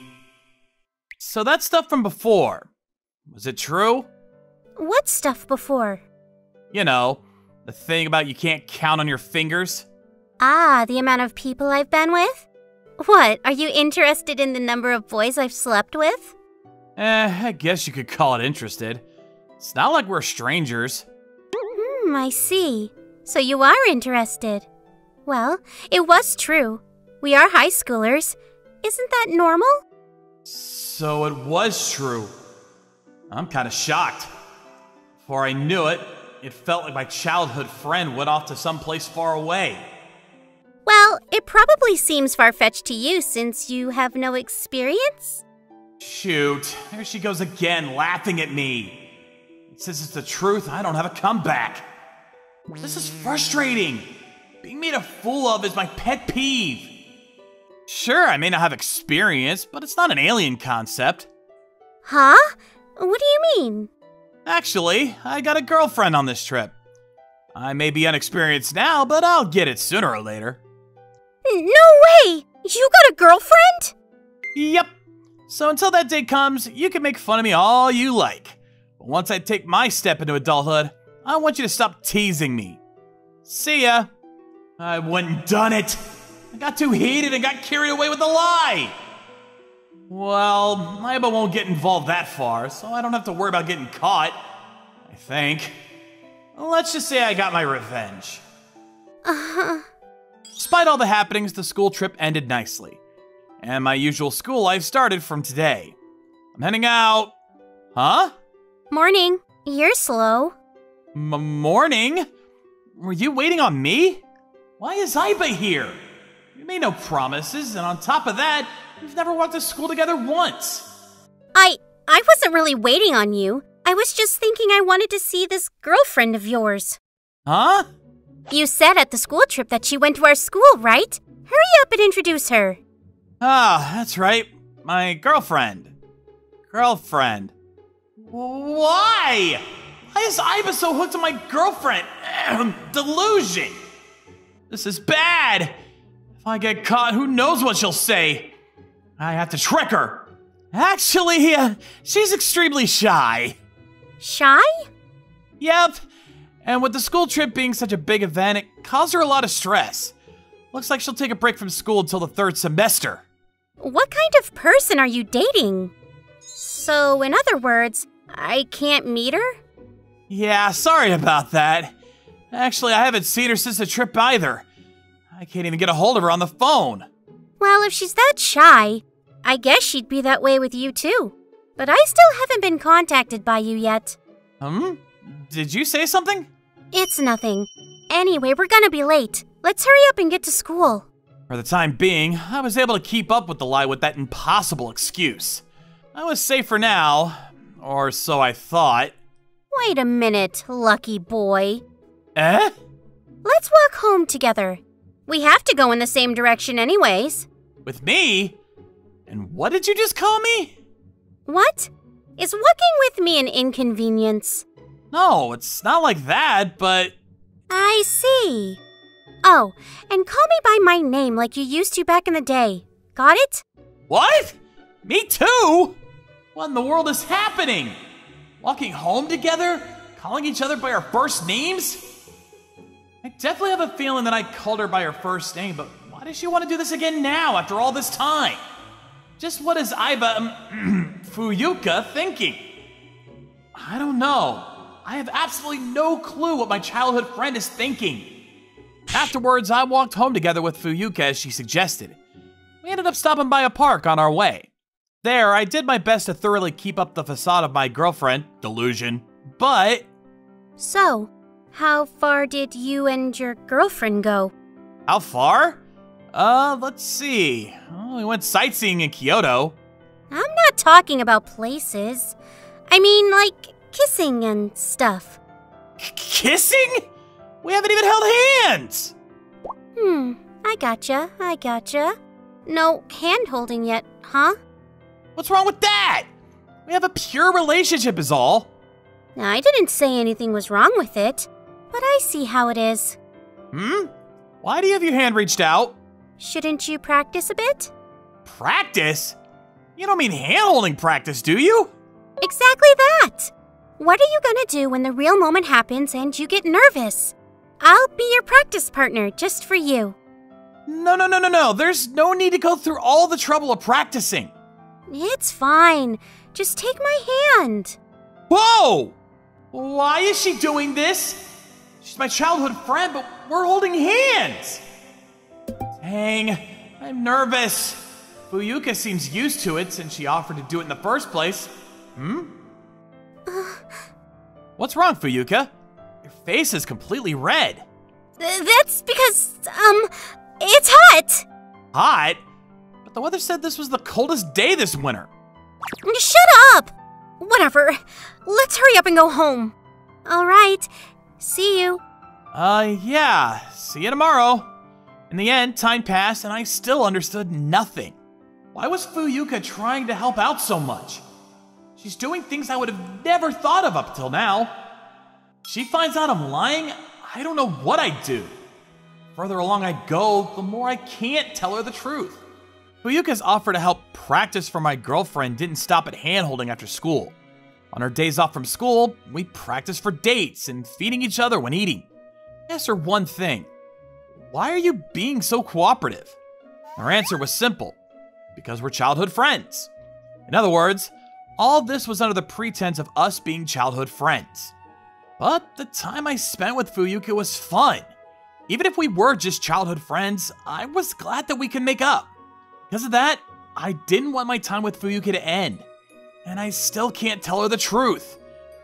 So that stuff from before, was it true? What stuff before? You know, the thing about you can't count on your fingers? Ah, the amount of people I've been with? What, are you interested in the number of boys I've slept with? Eh, I guess you could call it interested. It's not like we're strangers. Hmm, I see. So you are interested. Well, it was true. We are high schoolers. Isn't that normal? So it was true. I'm kinda shocked. Before I knew it, it felt like my childhood friend went off to someplace far away. Well, it probably seems far fetched to you since you have no experience. Shoot, there she goes again, laughing at me. Says it's the truth, I don't have a comeback. This is frustrating. Being made a fool of is my pet peeve. Sure, I may not have experience, but it's not an alien concept. Huh? What do you mean? Actually, I got a girlfriend on this trip. I may be unexperienced now, but I'll get it sooner or later. No way! You got a girlfriend? Yep. So until that day comes, you can make fun of me all you like. But once I take my step into adulthood, I want you to stop teasing me. See ya. I and done it. I got too heated and got carried away with a lie. Well, Aiba won't get involved that far, so I don't have to worry about getting caught. I think. Let's just say I got my revenge. Uh-huh. Despite all the happenings, the school trip ended nicely. And my usual school life started from today. I'm heading out. Huh? Morning. You're slow. M morning? Were you waiting on me? Why is Aiba here? Made no promises, and on top of that, we've never walked to school together once. I I wasn't really waiting on you. I was just thinking I wanted to see this girlfriend of yours. Huh? You said at the school trip that she went to our school, right? Hurry up and introduce her. Ah, that's right. My girlfriend. Girlfriend. Why? Why is Aiba so hooked on my girlfriend? [CLEARS THROAT] Delusion. This is bad. I get caught, who knows what she'll say? I have to trick her. Actually, uh, she's extremely shy. Shy? Yep. And with the school trip being such a big event, it caused her a lot of stress. Looks like she'll take a break from school until the third semester. What kind of person are you dating? So, in other words, I can't meet her? Yeah, sorry about that. Actually, I haven't seen her since the trip either. I can't even get a hold of her on the phone. Well, if she's that shy, I guess she'd be that way with you too. But I still haven't been contacted by you yet. Hmm? Did you say something? It's nothing. Anyway, we're gonna be late. Let's hurry up and get to school. For the time being, I was able to keep up with the lie with that impossible excuse. I was safe for now, or so I thought. Wait a minute, lucky boy. Eh? Let's walk home together. We have to go in the same direction, anyways. With me? And what did you just call me? What? Is walking with me an inconvenience? No, it's not like that, but. I see. Oh, and call me by my name like you used to back in the day. Got it? What? Me too? What in the world is happening? Walking home together? Calling each other by our first names? I definitely have a feeling that I called her by her first name, but why does she want to do this again now after all this time? Just what is Aiba um, [CLEARS THROAT] Fuyuka thinking? I don't know. I have absolutely no clue what my childhood friend is thinking. Afterwards, I walked home together with Fuyuka as she suggested. We ended up stopping by a park on our way. There, I did my best to thoroughly keep up the facade of my girlfriend, Delusion, but So, how far did you and your girlfriend go? how far? Uh, let's see. Oh, we went sightseeing in Kyoto. I'm not talking about places. I mean, like kissing and stuff. K- kissing? We haven't even held hands! Hmm, I gotcha, I gotcha. No hand holding yet, huh? What's wrong with that? We have a pure relationship, is all. I didn't say anything was wrong with it, but I see how it is. Hmm? Why do you have your hand reached out? Shouldn't you practice a bit? Practice? You don't mean hand holding practice, do you? Exactly that! What are you gonna do when the real moment happens and you get nervous? I'll be your practice partner just for you. No, no, no, no, no. There's no need to go through all the trouble of practicing. It's fine. Just take my hand. Whoa! Why is she doing this? She's my childhood friend, but we're holding hands. Dang, I'm nervous. Fuyuka seems used to it since she offered to do it in the first place. Hmm? What's wrong, Fuyuka? Your face is completely red. Th- that's because, um, it's hot. Hot? But the weather said this was the coldest day this winter. Shut up! Whatever. Let's hurry up and go home. All right. See you. Uh, yeah. See you tomorrow. In the end, time passed and I still understood nothing. Why was Fuyuka trying to help out so much? She's doing things I would have never thought of up till now. She finds out I'm lying, I don't know what I'd do. Further along I go, the more I can't tell her the truth. Fuyuka's offer to help practice for my girlfriend didn't stop at handholding after school. On our days off from school, we practiced for dates and feeding each other when eating. Asked one thing Why are you being so cooperative? Her answer was simple because we're childhood friends. In other words, all this was under the pretense of us being childhood friends. But the time I spent with Fuyuka was fun. Even if we were just childhood friends, I was glad that we could make up. Because of that, I didn't want my time with Fuyuka to end. And I still can't tell her the truth.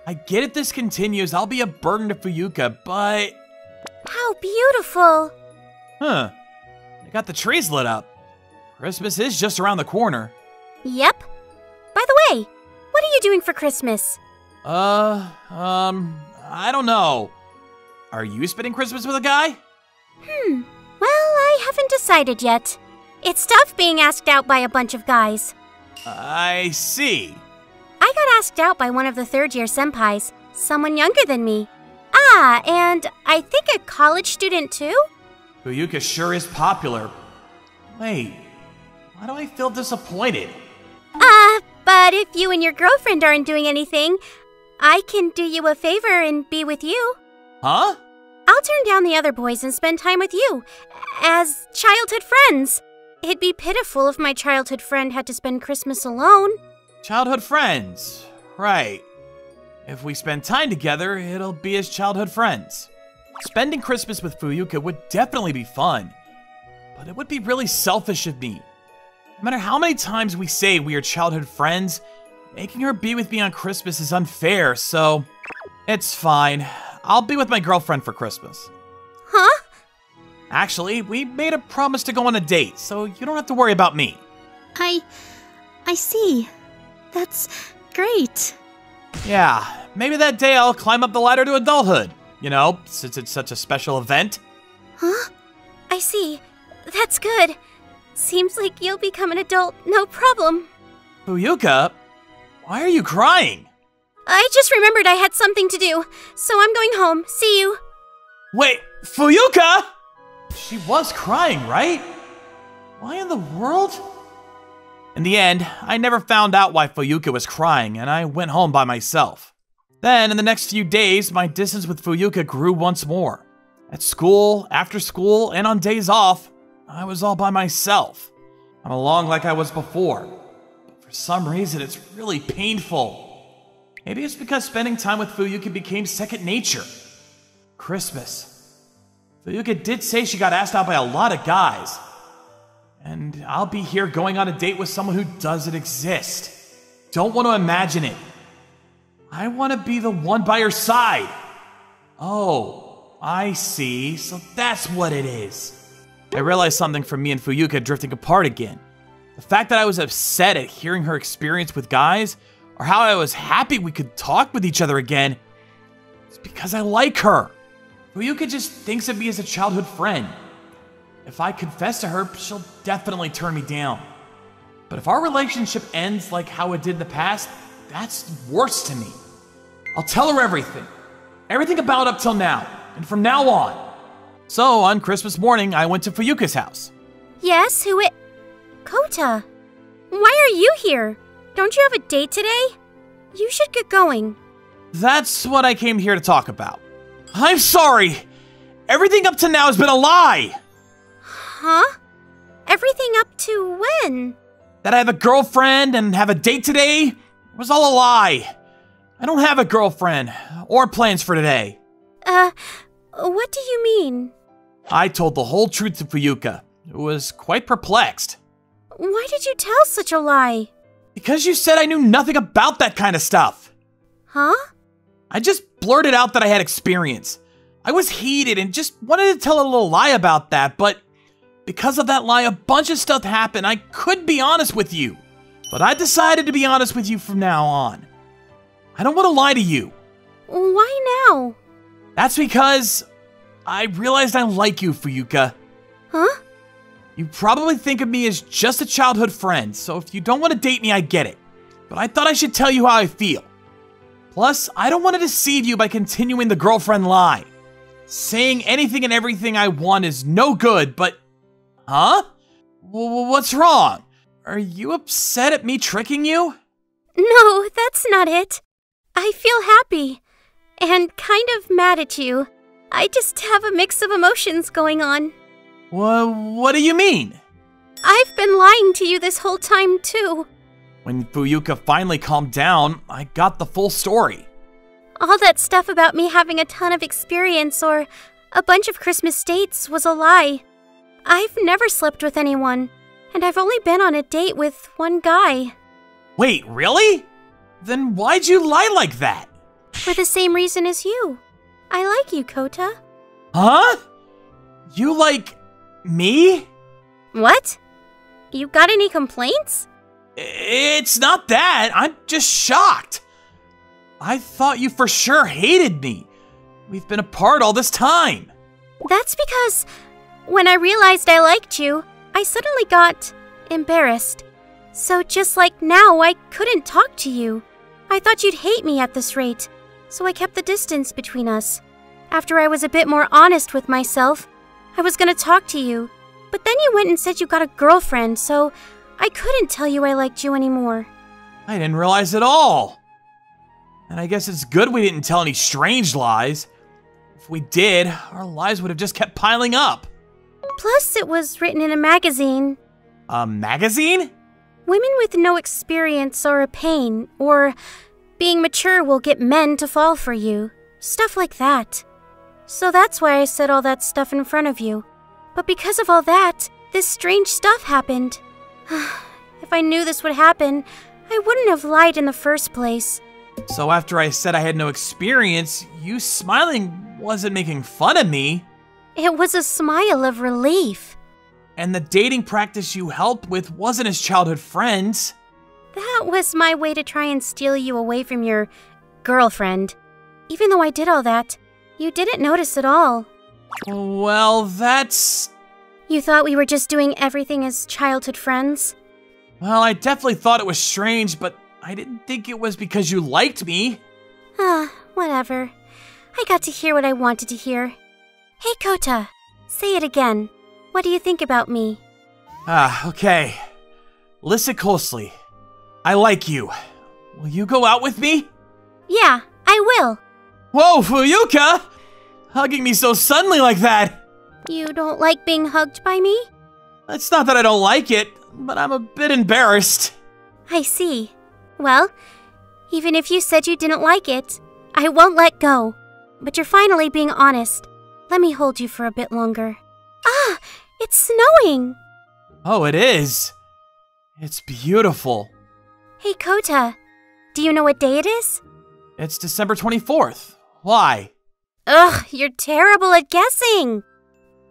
I get if this continues, I'll be a burden to Fuyuka, but. How beautiful. Huh. I got the trees lit up. Christmas is just around the corner. Yep. By the way, what are you doing for Christmas? Uh, um, I don't know. Are you spending Christmas with a guy? Hmm. Well, I haven't decided yet. It's tough being asked out by a bunch of guys. I see. I got asked out by one of the third year senpais, someone younger than me. Ah, and I think a college student too? Fuyuka sure is popular. Wait, why do I feel disappointed? Ah, uh, but if you and your girlfriend aren't doing anything, I can do you a favor and be with you. Huh? I'll turn down the other boys and spend time with you, as childhood friends. It'd be pitiful if my childhood friend had to spend Christmas alone. Childhood friends, right. If we spend time together, it'll be as childhood friends. Spending Christmas with Fuyuka would definitely be fun, but it would be really selfish of me. No matter how many times we say we are childhood friends, making her be with me on Christmas is unfair, so it's fine. I'll be with my girlfriend for Christmas. Huh? Actually, we made a promise to go on a date, so you don't have to worry about me. I. I see. That's great. Yeah, maybe that day I'll climb up the ladder to adulthood. You know, since it's such a special event. Huh? I see. That's good. Seems like you'll become an adult, no problem. Fuyuka, why are you crying? I just remembered I had something to do, so I'm going home. See you. Wait, Fuyuka! She was crying, right? Why in the world? In the end, I never found out why Fuyuka was crying, and I went home by myself. Then, in the next few days, my distance with Fuyuka grew once more. At school, after school, and on days off, I was all by myself. I'm along like I was before. But for some reason, it's really painful. Maybe it's because spending time with Fuyuka became second nature. Christmas. Fuyuka did say she got asked out by a lot of guys. And I'll be here going on a date with someone who doesn't exist. Don't want to imagine it. I want to be the one by your side. Oh, I see. So that's what it is. I realized something from me and Fuyuka drifting apart again. The fact that I was upset at hearing her experience with guys, or how I was happy we could talk with each other again, is because I like her. Fuyuka just thinks of me as a childhood friend. If I confess to her, she'll definitely turn me down. But if our relationship ends like how it did in the past, that's worse to me. I'll tell her everything. Everything about up till now, and from now on. So, on Christmas morning, I went to Fuyuka's house. Yes, who it. Kota, why are you here? Don't you have a date today? You should get going. That's what I came here to talk about. I'm sorry! Everything up to now has been a lie! Huh? Everything up to when? That I have a girlfriend and have a date today was all a lie. I don't have a girlfriend or plans for today. Uh, what do you mean? I told the whole truth to Fuyuka, who was quite perplexed. Why did you tell such a lie? Because you said I knew nothing about that kind of stuff. Huh? I just blurted out that I had experience. I was heated and just wanted to tell a little lie about that, but because of that lie, a bunch of stuff happened. I could be honest with you, but I decided to be honest with you from now on. I don't want to lie to you. Why now? That's because I realized I like you, Fuyuka. Huh? You probably think of me as just a childhood friend, so if you don't want to date me, I get it. But I thought I should tell you how I feel. Plus, I don't want to deceive you by continuing the girlfriend lie. Saying anything and everything I want is no good, but Huh? W what's wrong? Are you upset at me tricking you? No, that's not it. I feel happy and kind of mad at you. I just have a mix of emotions going on. Well, what do you mean? I've been lying to you this whole time, too. When Fuyuka finally calmed down, I got the full story. All that stuff about me having a ton of experience or a bunch of Christmas dates was a lie. I've never slept with anyone, and I've only been on a date with one guy. Wait, really? Then why'd you lie like that? For the same reason as you. I like you, Kota. Huh? You like me? What? You got any complaints? It's not that. I'm just shocked. I thought you for sure hated me. We've been apart all this time. That's because when I realized I liked you, I suddenly got embarrassed. So just like now, I couldn't talk to you. I thought you'd hate me at this rate, so I kept the distance between us. After I was a bit more honest with myself, I was gonna talk to you. But then you went and said you got a girlfriend, so I couldn't tell you I liked you anymore. I didn't realize at all. And I guess it's good we didn't tell any strange lies. If we did, our lies would have just kept piling up. Plus, it was written in a magazine. A magazine? Women with no experience are a pain, or being mature will get men to fall for you. Stuff like that. So that's why I said all that stuff in front of you. But because of all that, this strange stuff happened. [SIGHS] if I knew this would happen, I wouldn't have lied in the first place. So after I said I had no experience, you smiling wasn't making fun of me. It was a smile of relief. And the dating practice you helped with wasn't his childhood friends. That was my way to try and steal you away from your girlfriend. Even though I did all that, you didn't notice at all. Well, that's. You thought we were just doing everything as childhood friends? Well, I definitely thought it was strange, but I didn't think it was because you liked me. Ah, whatever. I got to hear what I wanted to hear. Hey, Kota, say it again. What do you think about me? Ah, okay. Listen closely. I like you. Will you go out with me? Yeah, I will. Whoa, Fuyuka! Hugging me so suddenly like that! You don't like being hugged by me? It's not that I don't like it, but I'm a bit embarrassed. I see. Well, even if you said you didn't like it, I won't let go. But you're finally being honest. Let me hold you for a bit longer. Ah, it's snowing! Oh, it is. It's beautiful. Hey, Kota, do you know what day it is? It's December 24th. Why? Ugh, you're terrible at guessing.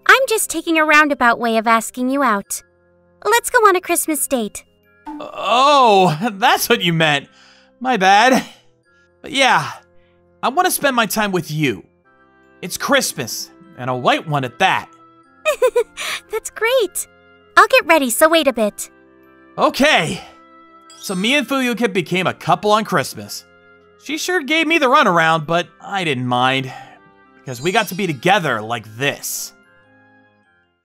I'm just taking a roundabout way of asking you out. Let's go on a Christmas date. Oh, that's what you meant. My bad. But yeah, I want to spend my time with you. It's Christmas, and a white one at that. [LAUGHS] That's great. I'll get ready, so wait a bit. Okay. So me and Fuyuka became a couple on Christmas. She sure gave me the runaround, but I didn't mind. Because we got to be together like this.